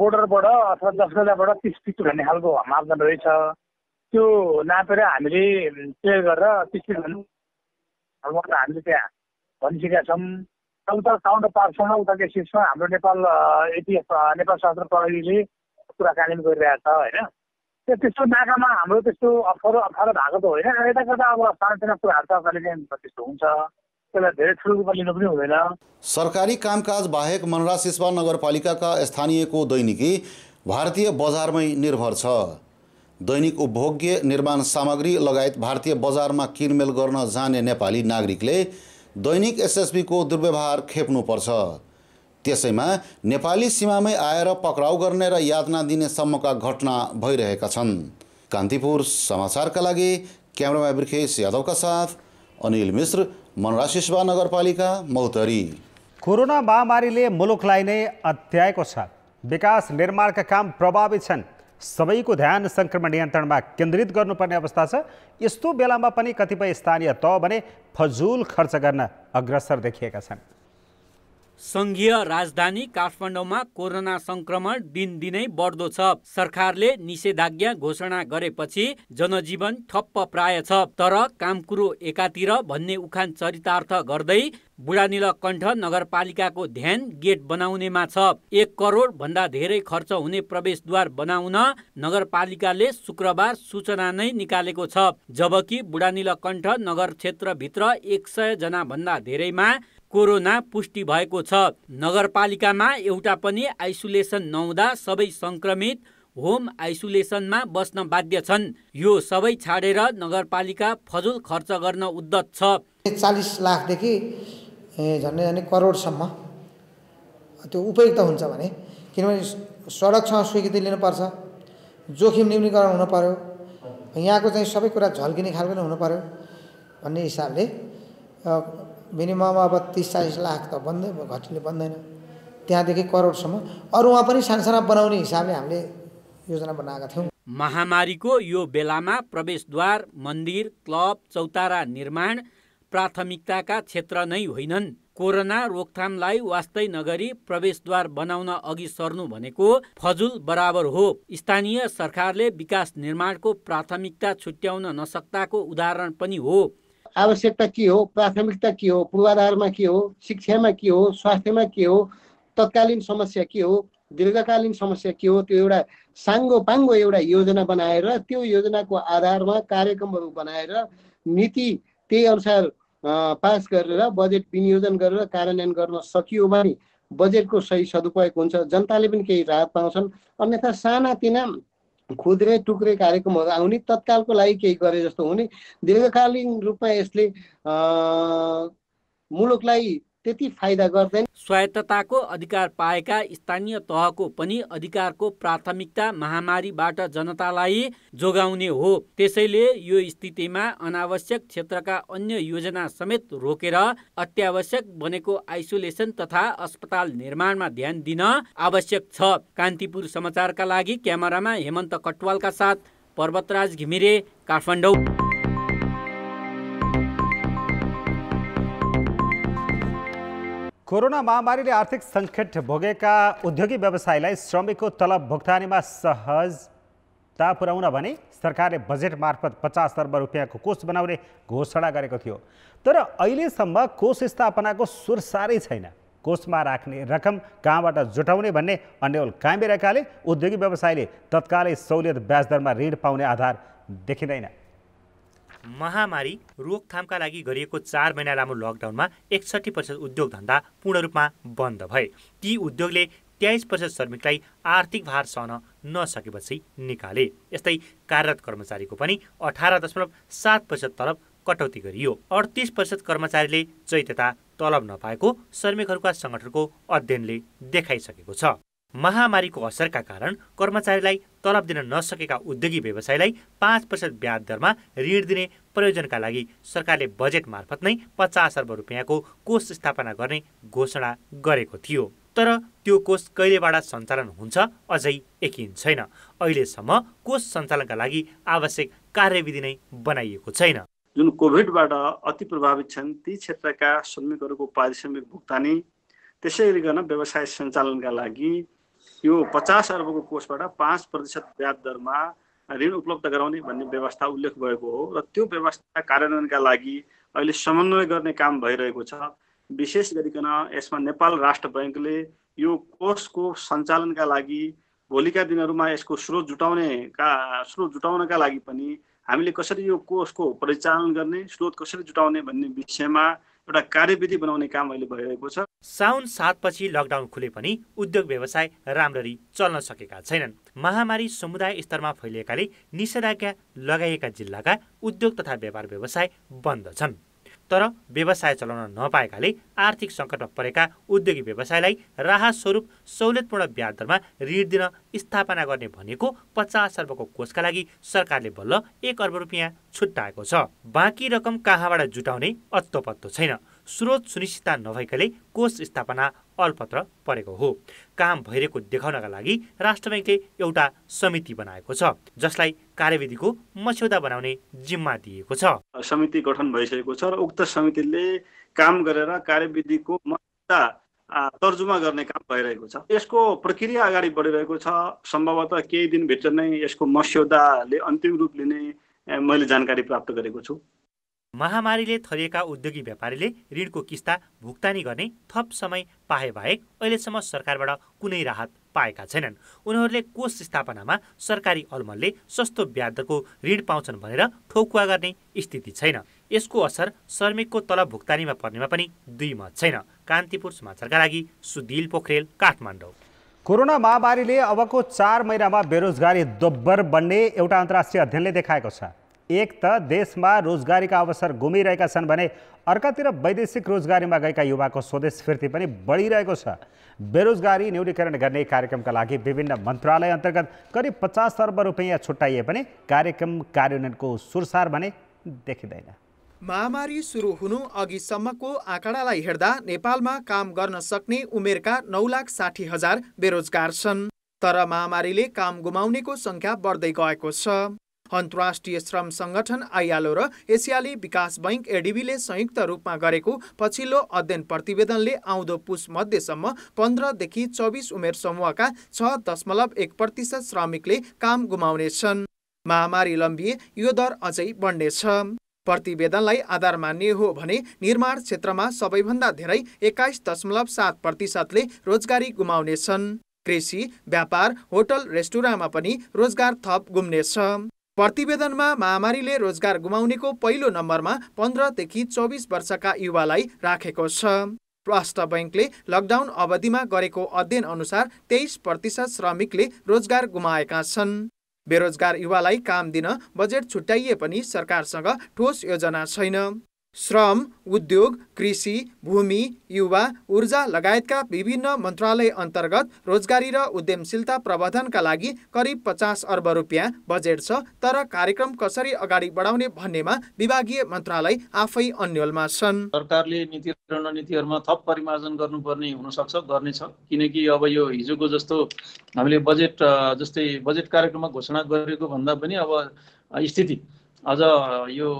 बोर्डरबाट अथवा दस गजाबाट तिस फिट भन्ने खालको मापदण्ड रहेछ। त्यो नापेर हामीले क्लियर गरेर तिस फिट भन्नु हामीले त्यहाँ भनिसकेका छौँ। उता काउन्टर पार्कसँग उता सिक्समा हाम्रो नेपाल एटिएफ नेपाल सशस्त्र प्रहरीले कुराकानी गरिरहेको छ होइन? त्यस्तो नाकामा हाम्रो त्यस्तो अप्ठ्यारो अप्ठ्यारो भएको त होइन। यता कता अब सानोतिनो कुराहरू त कहिले त्यस्तो हुन्छ। त्यसलाई धेरै ठुलो लिनु पनि सरकारी कामकाज बाहेक मनरा सिस्वा नगरपालिकाका स्थानीयको दैनिकी भारतीय बजारमै निर्भर छ। दैनिक उपभोग्य निर्माण सामग्री लगायत भारतीय बजारमा किनमेल गर्न जाने नेपाली नागरिकले दैनिक एसएसबीको दुर्व्यवहार खेप्नुपर्छ। त्यसैमा नेपाली सीमामै आएर पक्राउ गर्ने र यातना दिने सम्मका घटना भइरहेका छन्। कान्तिपुर समाचारका लागि क्यामेरामा बिर्खेश यादवका साथ अनिल मिश्र मनराशिस्वा नगरपालिका मौतरी। कोरोना महामारीले मुलुकलाई नै अत्याएको छ। विकास निर्माणका काम प्रभावित छन्। सबैको ध्यान सङ्क्रमण नियन्त्रणमा केन्द्रित गर्नुपर्ने अवस्था छ। यस्तो बेलामा पनि कतिपय स्थानीय तह भने फजुल खर्च गर्न अग्रसर देखिएका छन्। सङ्घीय राजधानी काठमाडौँमा कोरोना सङ्क्रमण दिनदिनै बढ्दो छ। सरकारले निषेधाज्ञा घोषणा गरेपछि जनजीवन ठप्प प्राय छ। तर काम कुरो एकातिर भन्ने उखान चरितार्थ गर्दै बुढानील कण्ठ नगरपालिकाको ध्यान गेट बनाउनेमा छ। एक करोड भन्दा धेरै खर्च हुने प्रवेशद्वार बनाउन नगरपालिकाले शुक्रबार सूचना नै निकालेको छ। जबकि बुढानील कण्ठ नगर क्षेत्रभित्र एक सय जना भन्दा धेरैमा कोरोना पुष्टि भएको छ। नगरपालिकामा एउटा पनि आइसोलेसन नहुँदा सबै सङ्क्रमित होम आइसोलेसनमा बस्न बाध्य छन्। यो सबै छाडेर नगरपालिका फजुल खर्च गर्न उद्दत छ। चालिस लाखदेखि झन्डै झन्डै करोडसम्म त्यो उपयुक्त हुन्छ भने किनभने सडकसँग स्वीकृति लिनुपर्छ जोखिम न्यूनीकरण हुनु पर्यो यहाँको चाहिँ सबै कुरा झल्किने खालको नै हुनु पर्यो भन्ने हिसाबले मिनिमम अब तिस चालिस लाख त बन्दै घटिले बन्दैन। त्यहाँदेखि करोडसम्म। अरूमा पनि सानसाना बनाउने हिसाबले हामीले योजना बनाएका थियौँ। महामारीको यो बेलामा प्रवेशद्वार मन्दिर क्लब चौतारा निर्माण प्राथमिकताका क्षेत्र नै होइनन्। कोरोना रोकथामलाई वास्तै नगरी प्रवेशद्वार बनाउन अघि सर्नु भनेको फजुल बराबर हो। स्थानीय सरकारले विकास निर्माणको प्राथमिकता छुट्याउन नसक्दाको उदाहरण पनि हो। आवश्यकता के हो प्राथमिकता के हो पूर्वाधारमा के हो शिक्षामा के हो स्वास्थ्यमा के हो तत्कालीन समस्या के हो दीर्घकालीन समस्या के हो त्यो एउटा साङ्गो पाङ्गो एउटा योजना बनाएर त्यो योजनाको आधारमा कार्यक्रमहरू बनाएर नीति त्यही अनुसार पास गरेर बजेट विनियोजन गरेर कार्यान्वयन गर्न सकियो भने बजेटको सही सदुपयोग हुन्छ। जनताले पनि केही राहत पाउँछन्। अन्यथा सानातिना खुद्रे टुक्रे कार्यक्रमहरू आउने। तत्कालको लागि केही गरे जस्तो हुने। दीर्घकालीन रूपमा यसले मुलुकलाई त्यति फाइदा गर्दैन। स्वायत्तताको अधिकार पाएका स्थानीय तहको पनि अधिकारको प्राथमिकता महामारीबाट जनतालाई जोगाउने हो। त्यसैले यो स्थितिमा अनावश्यक क्षेत्रका अन्य योजना समेत रोकेर अत्यावश्यक बनेको आइसोलेसन तथा अस्पताल निर्माणमा ध्यान दिन आवश्यक छ। कान्तिपुर समाचारका लागि क्यामेरामा हेमन्त कटवालका साथ पर्वतराज घिमिरे काठमाडौँ। कोरोना महामारीले आर्थिक सङ्कट भोगेका उद्योगी व्यवसायलाई श्रमिकको तलब भुक्तानीमा सहजता पुर्याउन भने सरकारले बजेट मार्फत पचास अर्ब रुपियाँको कोष बनाउने घोषणा गरेको थियो। तर अहिलेसम्म कोष स्थापनाको सुर साह्रै छैन। कोषमा राख्ने रकम कहाँबाट जुटाउने भन्ने अन्यल कायम रहेकाले उद्योगी व्यवसायले तत्कालै सहुलियत ब्याज दरमा ऋण पाउने आधार देखिँदैन। महामारी रोकथामका लागि गरिएको चार महिना लामो लकडाउनमा एकसठी प्रतिशत उद्योग धन्दा पूर्ण रूपमा बन्द भए। ती उद्योगले तेइस प्रतिशत श्रमिकलाई आर्थिक भार सहन नसकेपछि निकाले। यस्तै कार्यरत कर्मचारीको पनि अठार दशमलव सात प्रतिशत तलब कटौती गरियो। अडतिस प्रतिशत कर्मचारीले चैत्यता तलब नपाएको श्रमिकहरूका सङ्गठनको अध्ययनले देखाइसकेको छ। महामारीको असरका कारण कर्मचारीलाई तलब दिन नसकेका उद्योगी व्यवसायलाई पाँच प्रतिशत ब्याज दरमा ऋण दिने प्रयोजनका लागि सरकारले बजेट मार्फत नै पचास अर्ब रुपियाँको कोष स्थापना गर्ने घोषणा गरेको थियो। तर त्यो कोष कहिलेबाट सञ्चालन हुन्छ अझै यकिन छैन। अहिलेसम्म कोष सञ्चालनका लागि आवश्यक कार्यविधि नै बनाइएको छैन। जुन कोभिडबाट अति प्रभावित छन् ती क्षेत्रका श्रमिकहरूको पारिश्रमिक भुक्तानी त्यसै गरिकन व्यवसाय सञ्चालनका लागि यो पचास अर्बको कोषबाट पाँच प्रतिशत ब्याज दरमा ऋण उपलब्ध गराउने भन्ने व्यवस्था उल्लेख भएको हो र त्यो व्यवस्था कार्यान्वयनका लागि अहिले समन्वय गर्ने काम भइरहेको छ। विशेष गरिकन यसमा नेपाल राष्ट्र बैङ्कले यो कोषको सञ्चालनका लागि भोलिका दिनहरूमा यसको स्रोत जुटाउने का स्रोत जुटाउनका लागि पनि हामीले कसरी यो कोषको परिचालन गर्ने स्रोत कसरी जुटाउने भन्ने विषयमा एउटा कार्यविधि बनाउने काम अहिले भइरहेको छ। साउन सातपछि लकडाउन खुले पनि उद्योग व्यवसाय राम्ररी चल्न सकेका छैनन्। महामारी समुदाय स्तरमा फैलिएकाले निषेधाज्ञा लगाइएका जिल्लाका उद्योग तथा व्यापार व्यवसाय बन्द छन्। तर व्यवसाय चलाउन नपाएकाले आर्थिक सङ्कटमा परेका उद्योगी व्यवसायलाई राहत स्वरूप सहुलियतपूर्ण ब्याज दरमा ऋण दिन स्थापना गर्ने भनेको पचास अर्बको कोषका लागि सरकारले बल्ल एक अर्ब रुपियाँ छुट्याएको छ। बाँकी रकम कहाँबाट जुटाउने अत्तो पत्तो छैन। स्रोत सुनिश्चितता नभएकाले कोष स्थापना अल्पत्र परेको हो। काम भइरहेको देखाउनका लागि राष्ट्र ब्याङ्कले एउटा समिति बनाएको छ जसलाई कार्यविधिको मस्यौदा बनाउने जिम्मा दिएको छ। समिति गठन भइसकेको छ र उक्त समितिले काम गरेर कार्यविधिको मस्यौदा तर्जुमा गर्ने काम भइरहेको छ। यसको प्रक्रिया अगाडि बढिरहेको छ। सम्भवतः केही दिनभित्र नै यसको मस्यौदाले अन्तिम रूप लिने मैले जानकारी प्राप्त गरेको छु। महामारीले थरिएका उद्योगी व्यापारीले ऋणको किस्ता भुक्तानी गर्ने थप समय पाए बाहेक अहिलेसम्म सरकारबाट कुनै राहत पाएका छैनन्। उनीहरूले कोष स्थापनामा सरकारी अलमलले सस्तो ब्याज दरको ऋण पाउँछन् भनेर ठोकुवा गर्ने स्थिति छैन। यसको असर श्रमिकको तलब भुक्तानीमा पर्नेमा पनि दुई मत छैन। कान्तिपुर समाचारका लागि सुदिल पोखरेल काठमाडौँ। कोरोना महामारीले अबको चार महिनामा बेरोजगारी दोब्बर बन्ने एउटा अन्तर्राष्ट्रिय अध्ययनले देखाएको छ। एक त देशमा रोजगारीका अवसर गुमिरहेका छन् भने अर्कातिर वैदेशिक रोजगारीमा गएका युवाको स्वदेश फिर्ती पनि बढिरहेको छ। बेरोजगारी न्यूनीकरण गर्ने कार्यक्रमका लागि विभिन्न मन्त्रालय अन्तर्गत करिब पचास अर्ब रुपियाँ छुट्याइए पनि कार्यक्रम कार्यान्वयनको सुरसार भने देखिँदैन। महामारी सुरु हुनु अघिसम्मको आँकडालाई हेर्दा नेपालमा काम गर्न सक्ने उमेरका नौ लाख साठी हजार बेरोजगार छन्। तर महामारीले काम गुमाउनेको सङ्ख्या बढ्दै गएको छ। अन्तर्राष्ट्रिय श्रम सङ्गठन आइआलओ र एसियाली विकास बैङ्क एडिबीले संयुक्त रूपमा गरेको पछिल्लो अध्ययन प्रतिवेदनले आउँदो पुस मध्यसम्म पन्ध्रदेखि चौबिस उमेर समूहका छ दशमलव एक प्रतिशत श्रमिकले काम गुमाउनेछन्। महामारी लम्बिए यो दर अझै बढ्नेछ। प्रतिवेदनलाई आधार मान्ने हो भने निर्माण क्षेत्रमा सबैभन्दा धेरै एक्काइस दशमलव सात प्रतिशतले रोजगारी गुमाउनेछन्। कृषि व्यापार होटल रेस्टुराँमा पनि रोजगार थप गुम्नेछ। प्रतिवेदनमा महामारीले रोजगार गुमाउनेको पहिलो नम्बरमा पन्ध्रदेखि चौबिस वर्षका युवालाई राखेको छ। राष्ट्र बैङ्कले लकडाउन अवधिमा गरेको अध्ययन अनुसार तेइस प्रतिशत श्रमिकले रोजगार गुमाएका छन्। बेरोजगार युवालाई काम दिन बजेट छुट्याइए पनि सरकारसँग ठोस योजना छैन। श्रम उद्योग कृषि भूमि युवा ऊर्जा लगायतका विभिन्न मन्त्रालय अन्तर्गत रोजगारी र उद्यमशीलता प्रवर्धनका लागि करिब पचास अर्ब रुपियाँ बजेट छ तर कार्यक्रम कसरी अगाडि बढाउने भन्नेमा विभागीय मन्त्रालय आफै अन्यलमा छन्। सरकारले नीति रणनीतिहरूमा थप परिमार्जन गर्नुपर्ने हुनसक्छ गर्नेछ किनकि अब यो हिजोको जस्तो हामीले बजेट जस्तै बजेट कार्यक्रममा घोषणा गरेको भन्दा पनि अब स्थिति अझ यो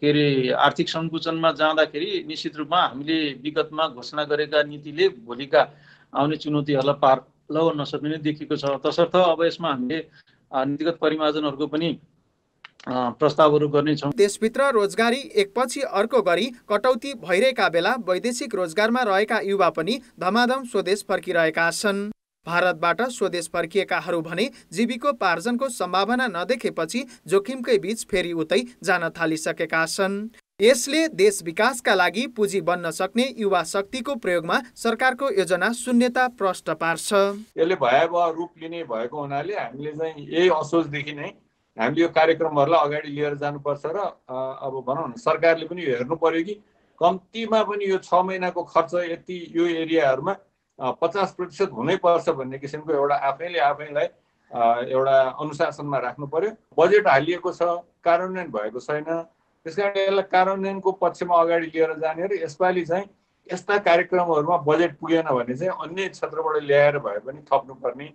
के अरे आर्थिक सङ्कुचनमा जाँदाखेरि निश्चित रूपमा हामीले विगतमा घोषणा गरेका नीतिले भोलिका आउने चुनौतीहरूलाई पार लगाउन नसक्ने नै देखिएको छ। तसर्थ अब यसमा हामीले नीतिगत परिमार्जनहरूको पनि प्रस्तावहरू गर्नेछौँ। देशभित्र रोजगारी एकपछि अर्को गरी कटौती भइरहेका बेला वैदेशिक रोजगारमा रहेका युवा पनि धमाधम स्वदेश फर्किरहेका छन्। भारतबाट स्वदेश फर्किएकाहरू भने जीविकोपार्जनको सम्भावना नदेखेपछि जोखिमकै बीच फेरि उतै जान थालिसकेका छन्। यसले देश विकासका लागि पुँजी बन्न सक्ने युवा शक्तिको प्रयोगमा सरकारको योजना शून्यता प्रष्ट पार्छ। यसले भयावह रूप लिने भएको हुनाले हामीले चाहिँ यही असोजदेखि नै हामीले यो कार्यक्रमहरूलाई अगाडि लिएर जानुपर्छ र अब भनौँ न सरकारले पनि हेर्नु पर्यो कि कम्तीमा पनि यो छ महिनाको खर्च यति यो एरियाहरूमा पचास प्रतिशत हुनैपर्छ भन्ने किसिमको एउटा आफैले आफैलाई एउटा अनुशासनमा राख्नु पर्यो। बजेट हालिएको छ कार्यान्वयन भएको छैन। त्यस कारण यसलाई कार्यान्वयनको पक्षमा अगाडि लिएर जाने र यसपालि चाहिँ यस्ता कार्यक्रमहरूमा बजेट पुगेन भने चाहिँ अन्य क्षेत्रबाट ल्याएर भए पनि थप्नुपर्ने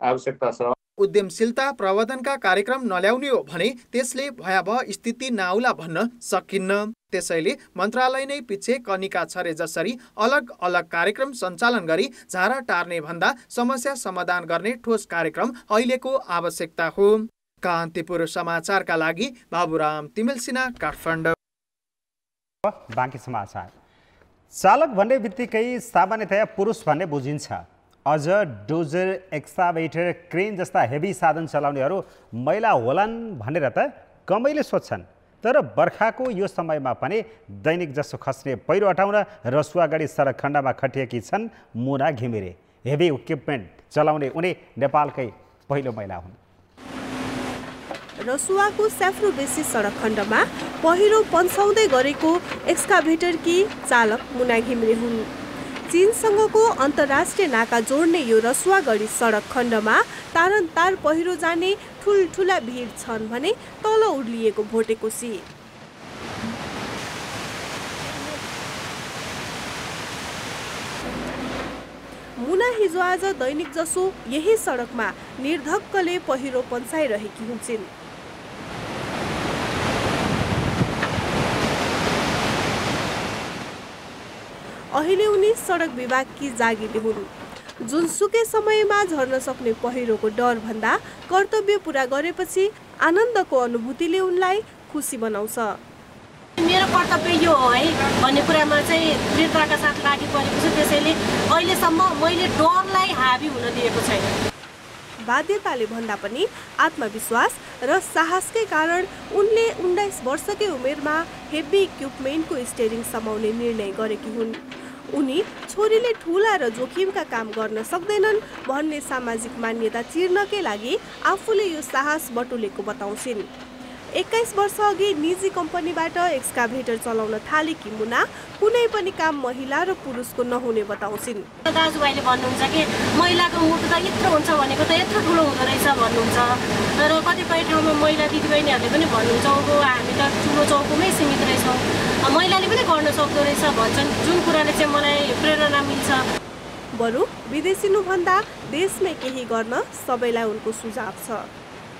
आवश्यकता छ। उद्यमशीलता प्रवर्धनका कार्यक्रम नल्याउने हो भने त्यसले भयावह स्थिति नआउला भन्न सकिन्न। त्यसैले मन्त्रालय नै पछि कनिका छरे जसरी अलग अलग कार्यक्रम सञ्चालन गरी झारा टार्ने भन्दा समस्या समाधान गर्ने ठोस कार्यक्रम अहिलेको आवश्यकता हो। कान्तिपुर समाचारका लागि बाबुराम तिमिल सिन्हा काठमाडौँ। बाँकी समाचार। चालक भन्ने बित्तिकै सामान्यतया पुरुष भन्ने बुझिन्छ। अझ डोजर एक्साभेटर क्रेन जस्ता हेभी साधन चलाउनेहरू महिला होलान् भनेर त कमैले सोध्छन्। तर बर्खाको यो समयमा पनि दैनिक जसो खस्ने पहिरो हटाउन रसुवागढी सडक खण्डमा खटिएकी छन् मुना घिमिरे। हेभी इक्विपमेन्ट चलाउने उनी नेपालकै पहिलो महिला हुन्। रसुवाको स्याफ्रो बेसी सडक खण्डमा पहिरो पन्साउँदै गरेको एक्सकाभेटरकी चालक मुना घिमिरे हुन्। चीनसँगको अन्तर्राष्ट्रिय नाका जोड्ने यो रसुवागढी सडक खण्डमा तारन तार पहिरो जाने ठुल्ठुला भिड छन् भने तल उर्लिएको भोटेकोसी मुना हिजो आज दैनिक जसो यही सडकमा निर्धक्कले पहिरो पन्साइरहेकी हुन्छन्। अहिले उनी सडक विभागकी जागिरी हुन्। जुनसुकै समयमा झर्न सक्ने पहिरोको डर भन्दा कर्तव्य पुरा गरेपछि आनन्दको अनुभूतिले उनलाई खुसी बनाउँछ। मेरो कर्तव्य यो हो है भन्ने कुरामा चाहिँ दृढताका साथ लागि परेको छु। त्यसैले अहिलेसम्म मैले डरलाई हाबी हुन दिएको छैन। बाध्यताले भन्दा पनि आत्मविश्वास र साहसकै कारण उनले उन्नाइस वर्षकै उमेरमा हेभी इक्विपमेन्टको स्टेरिङ समाउने निर्णय गरेकी हुन्। उनी छोरीले ठुला र जोखिमका काम गर्न सक्दैनन् भन्ने सामाजिक मान्यता चिर्नकै लागि आफूले यो साहस बटुलेको बताउँछिन्। एक्काइस वर्ष अघि निजी कम्पनीबाट एक्सकाभेटर चलाउन थालेकी मुना कुनै पनि काम महिला र पुरुषको नहुने बताउँछिन्। दाजुभाइले भन्नुहुन्छ कि महिलाको मुटु त यत्रो हुन्छ भनेको त यत्रो ठुलो हुँदो रहेछ भन्नुहुन्छ। र कतिपय ठाउँमा महिला दिदीबहिनीहरूले पनि भन्नुहुन्छ अब हामी त ठुलो चौकोमै सीमित रहेछौँ। महिलाले पनि गर्न सक्दो रहेछ भन्छन्। जुन कुराले चाहिँ मलाई प्रेरणा मिल्छ। बरु विदेशिनुभन्दा देशमै केही गर्न सबैलाई उनको सुझाव छ।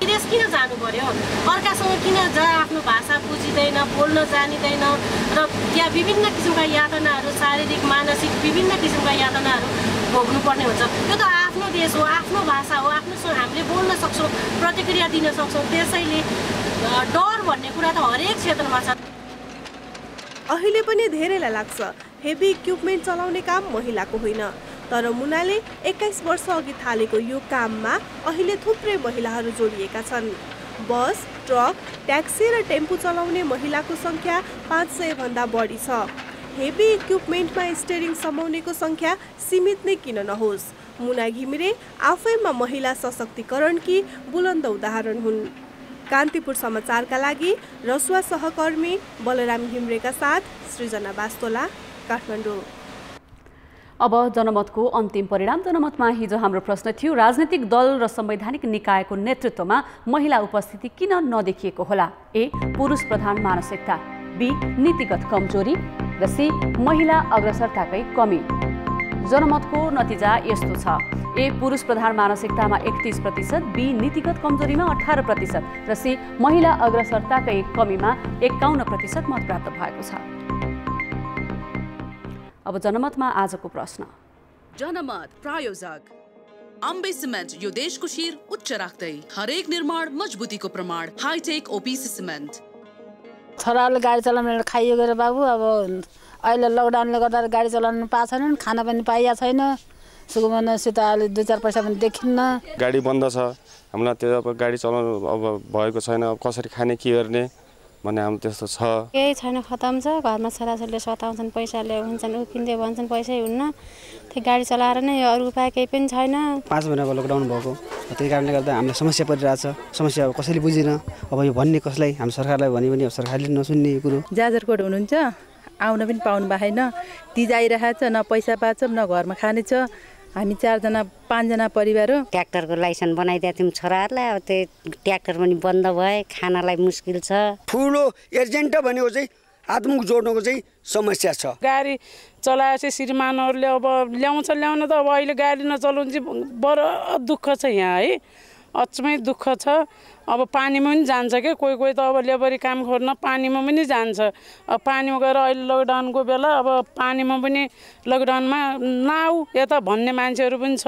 विदेश किन जानु पर्यो? अर्कासँग किन जहाँ आफ्नो भाषा बुझिँदैन बोल्न जानिँदैन? र त्यहाँ विभिन्न किसिमका यातनाहरू शारीरिक मानसिक विभिन्न किसिमका यातनाहरू भोग्नुपर्ने हुन्छ। त्यो त आफ्नो देश हो आफ्नो भाषा हो आफ्नो हामीले बोल्न सक्छौँ प्रतिक्रिया दिन सक्छौँ। त्यसैले डर भन्ने कुरा त हरेक क्षेत्रमा छ। अहिले पनि धेरैलाई लाग्छ हेभी इक्विपमेन्ट चलाउने काम महिलाको होइन। तर मुनाले एक्काइस वर्ष अघि थालेको यो काममा अहिले थुप्रै महिलाहरू जोडिएका छन्। बस ट्रक ट्याक्सी र टेम्पो चलाउने महिलाको सङ्ख्या पाँच सयभन्दा बढी छ। हेभी इक्विपमेन्टमा स्टेरिङ समाउनेको सङ्ख्या सीमित नै किन नहोस्? मुना घिमिरे आफैमा महिला सशक्तिकरणकी बुलन्द उदाहरण हुन्? कान्तिपुर समाचारका लागि रसुवा सहकर्मी बलराम घिम्रेका साथ सृजना बास्तोला काठमाडौँ। अब जनमतको अन्तिम परिणाम। जनमतमा हिजो हाम्रो प्रश्न थियो राजनैतिक दल र संवैधानिक निकायको नेतृत्वमा महिला उपस्थिति किन नदेखिएको होला? ए पुरुष प्रधान मानसिकता। बी नीतिगत कमजोरी। र सी महिला अग्रसरताकै कमी। जनमतको नतिजा यस्तो छ। ए पुरुष प्रधान मानसिकतामा एकतिस प्रतिशत बी नीतिगत कमजोरीमा अठार प्रतिशत र सी महिला अग्रसरताकै कमीमा एकाउन्न प्रतिशत मत प्राप्त भएको छ। अब जनमतमा आजको प्रश्न। जनमत प्रायोजक। अम्बे सिमेन्ट यो देशको शिर उच्च राख्दै। हरेक निर्माण मजबुतीको प्रमाण। High tech OPC cement. छोराले गाडी चलाउन खाइयो गएर बाबु अब अहिले लकडाउनले गर्दा गाडी चलाउनु पाएको छैन खाना पनि पाइएको छैन। सुकुमानसित अहिले दुई चार पैसा पनि देखिन्न। गाडी बन्द छ। हामीलाई त्यो अब गाडी चलाउनु अब भएको छैन। अब कसरी खाने के गर्ने? भन्ने हाम्रो त्यस्तो छ। केही छैन खतम छ। घरमा छोराछोरीले सताउँछन् पैसाले हुन्छन् उकिँदै भन्छन् पैसै हुन्न। त्यो गाडी चलाएर नै अरू उपाय केही पनि छैन। पाँच महिना अब लकडाउन भएको त्यही कारणले गर्दा हामीलाई समस्या परिरहेछ। समस्या अब कसैले बुझिन। अब यो भन्ने कसलाई हामी सरकारलाई भन्यो भने अब सरकारले नसुन्ने यो कुरो। जाजरकोट हुनुहुन्छ। आउन पनि पाउनु भएको छैन तिज आइरहेको छ न पैसा पाएको छ न घरमा खाने छ हामी चारजना पाँचजना परिवार हो। ट्र्याक्टरको लाइसेन्स बनाइदिएको थियौँ छोराहरूलाई अब त्यो ट्र्याक्टर पनि बन्द भए खानालाई मुस्किल छ। ठुलो एजेन्ट भनेको चाहिँ आत्मुख जोड्नुको चाहिँ समस्या छ। गाडी चलाएपछि श्रीमानहरूले अब ल्याउँछ ल्याउन त अब अहिले गाडी नचलाउनु चाहिँ बडो दुःख छ यहाँ है। अचमै दुःख छ। अब पानीमा पनि जान्छ क्या कोही कोही त अब लेबरी काम खोज्न पानीमा पनि जान्छ। अब पानीमा गएर अहिले लकडाउनको बेला अब पानीमा पनि लकडाउनमा नआऊ यता भन्ने मान्छेहरू पनि छ।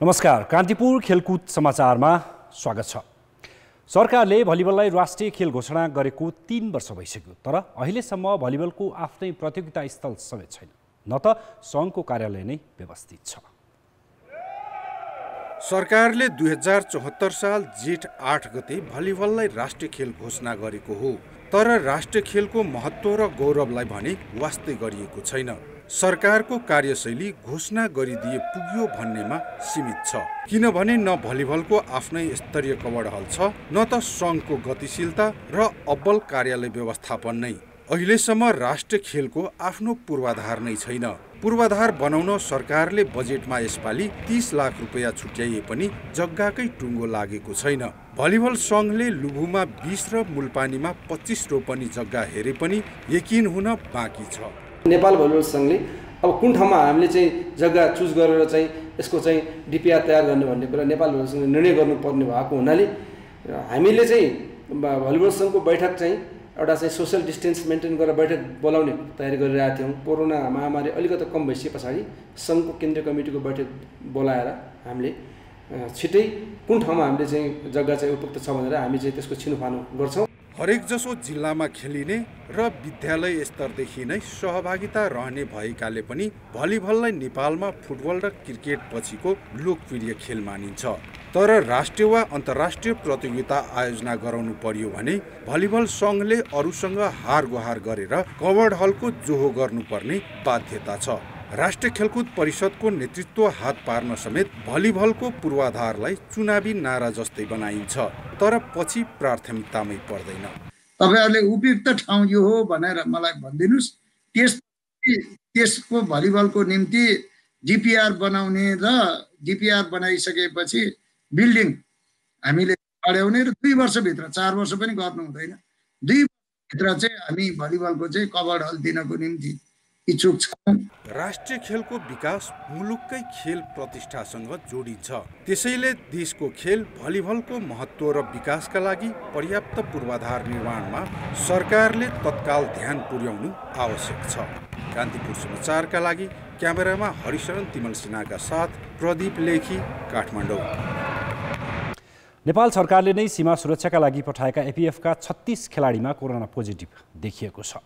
नमस्कार कान्तिपुर खेलकुद समाचारमा स्वागत छ। सरकारले भलिबललाई राष्ट्रिय खेल घोषणा गरेको तिन वर्ष भइसक्यो तर अहिलेसम्म भलिबलको आफ्नै प्रतियोगिता स्थल समेत छैन न त सङ्घको कार्यालय नै व्यवस्थित छ। सरकारले दुई हजार चौहत्तर साल जेठ आठ गते भलिबललाई राष्ट्रिय खेल घोषणा गरेको हो तर राष्ट्रिय खेलको महत्त्व र गौरवलाई भने वास्तै गरिएको छैन। सरकारको कार्यशैली घोषणा गरिदिए पुग्यो भन्नेमा सीमित छ। किनभने न भलिबलको आफ्नै स्तरीय कबड हल छ न त सङ्घको गतिशीलता र अब्बल कार्यालय व्यवस्थापन नै। अहिलेसम्म राष्ट्रिय खेलको आफ्नो पूर्वाधार नै छैन। पूर्वाधार बनाउन सरकारले बजेटमा यसपालि तिस लाख रुपियाँ छुट्याइए पनि जग्गाकै टुङ्गो लागेको छैन। भलिबल सङ्घले लुभुमा बिस र मुलपानीमा पच्चिस रोपनी जग्गा हेरे पनि यकिन हुन बाँकी छ। नेपाल भलिबल सङ्घले। अब कुन ठाउँमा हामीले चाहिँ जग्गा चुज गरेर चाहिँ यसको चाहिँ डिपिआर तयार गर्ने भन्ने कुरा नेपाल भलिबलसँग निर्णय गर्नुपर्ने भएको हुनाले हामीले चाहिँ भलिबल सङ्घको बैठक चाहिँ एउटा चाहिँ सोसियल डिस्टेन्स मेन्टेन गरेर बैठक बोलाउने तयारी गरिरहेका थियौँ। कोरोना महामारी अलिकति कम भइसके पछाडि सङ्घको केन्द्रीय कमिटीको बैठक बोलाएर हामीले छिट्टै कुन ठाउँमा हामीले चाहिँ जग्गा चाहिँ उपयुक्त छ भनेर हामी चाहिँ त्यसको छिनोफानो गर्छौँ। हरेक जसो जिल्लामा खेलिने र विद्यालय स्तरदेखि नै सहभागिता रहने भएकाले पनि भलिबललाई नेपालमा फुटबल र क्रिकेट पछिको लोकप्रिय खेल मानिन्छ। तर राष्ट्रिय वा अन्तर्राष्ट्रिय प्रतियोगिता आयोजना गराउनु पर्यो भने भलिबल सङ्घले अरूसँग हार गुहार गरेर कवर्ड हलको जोहो गर्नुपर्ने बाध्यता छ। राष्ट्रिय खेलकुद परिषदको नेतृत्व हात पार्न समेत भलिबलको पूर्वाधारलाई चुनावी नारा जस्तै बनाइन्छ तर पछि प्राथमिकतामै पर्दैन। तपाईँहरूले उपयुक्त ठाउँ यो हो भनेर मलाई भनिदिनुहोस्। त्यस त्यसको भलिबलको निम्ति डिपिआर बनाउने र डिपिआर बनाइसकेपछि बिल्डिङ हामीले अड्याउने र दुई वर्षभित्र चार वर्ष पनि गर्नु हुँदैन। दुई वर्षभित्र चाहिँ हामी भलिबलको चाहिँ कभर हल दिनको निम्ति इच्छुक छौँ। राष्ट्रिय खेलको विकास मुलुककै खेल प्रतिष्ठासँग जोडिन्छ। त्यसैले देशको खेल भलिबलको महत्त्व र विकासका लागि पर्याप्त पूर्वाधार निर्माणमा सरकारले तत्काल ध्यान पुर्याउनु आवश्यक छ। कान्तिपुर समाचारका लागि क्यामेरामा हरिशरण तिमल सिन्हाका साथ प्रदीप लेखी काठमाडौँ। नेपाल सरकारले नै सीमा सुरक्षाका लागि पठाएका एपिएफका छत्तिस खेलाडीमा कोरोना पोजिटिभ देखिएको छ।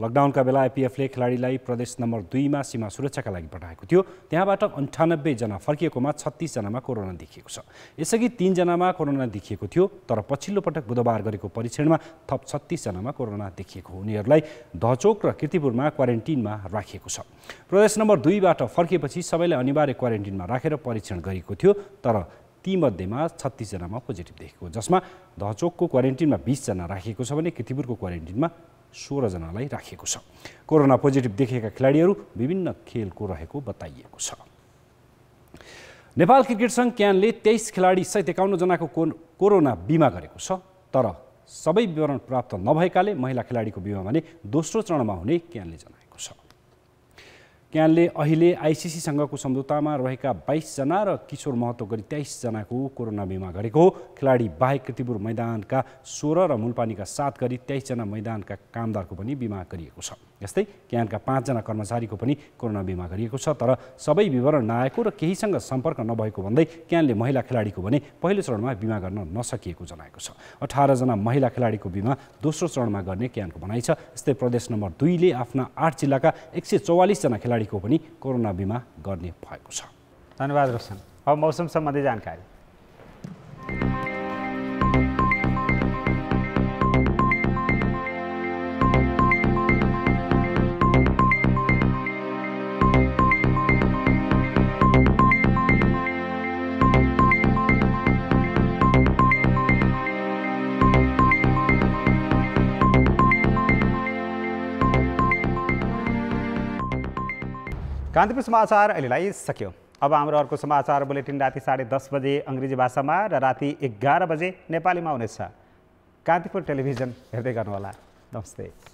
लकडाउनका बेला एपिएफले खेलाडीलाई प्रदेश नम्बर दुईमा सीमा सुरक्षाका लागि पठाएको थियो। त्यहाँबाट अन्ठानब्बेजना फर्किएकोमा छत्तिसजनामा कोरोना देखिएको छ। यसअघि तिनजनामा कोरोना देखिएको थियो तर पछिल्लो पटक बुधबार गरेको परीक्षणमा थप छत्तिसजनामा कोरोना देखिएको उनीहरूलाई धचोक र किर्तिपुरमा क्वारेन्टिनमा राखिएको छ। प्रदेश नम्बर दुईबाट फर्किएपछि सबैलाई अनिवार्य क्वारेन्टिनमा राखेर परीक्षण गरिएको थियो तर तीमध्येमा छत्तिसजनामा पोजिटिभ देखेको जसमा धचोकको क्वारेन्टिनमा बिसजना राखिएको छ भने किर्तिपुरको क्वारेन्टिनमा सोह्रजनालाई राखिएको छ। कोरोना पोजिटिभ देखेका खेलाडीहरू विभिन्न खेलको रहेको बताइएको छ। नेपाल क्रिकेट सङ्घ क्यानले तेइस खेलाडी सहित एकाउन्नजनाको कोरोना बिमा गरेको छ। तर सबै विवरण प्राप्त नभएकाले महिला खेलाडीको बिमा भने दोस्रो चरणमा हुने क्यानले जनाएको छ क्यानले अहिले आइसिसीसँगको सम्झौतामा रहेका बाइसजना र किशोर महत्त्व गरी तेइसजनाको कोरोना बिमा गरेको हो। खेलाडी बाहेक कृतिपुर मैदानका सोह्र र मुलपानीका सात गरी तेइसजना मैदानका कामदारको पनि बिमा गरिएको छ। यस्तै क्यानका पाँचजना कर्मचारीको पनि कोरोना बिमा गरिएको छ तर सबै विवरण नआएको र केहीसँग सम्पर्क नभएको भन्दै क्यानले महिला खेलाडीको भने पहिलो चरणमा बिमा गर्न नसकिएको जनाएको छ। अठारजना महिला खेलाडीको बिमा दोस्रो चरणमा गर्ने क्यानको भनाइ छ। यस्तै प्रदेश नम्बर दुईले आफ्ना आठ जिल्लाका एक सय चौवालिसजना खेलाडीको पनि कोरोना बिमा गर्ने भएको छ। धन्यवाद रोशन। अब मौसम सम्बन्धी जानकारी। कान्तिपुर समाचार अहिलेलाई सक्यो। अब हाम्रो अर्को समाचार बुलेटिन राति साढे दस बजे अङ्ग्रेजी भाषामा र राति एघार बजे नेपालीमा हुनेछ। कान्तिपुर टेलिभिजन हेर्दै गर्नुहोला। नमस्ते।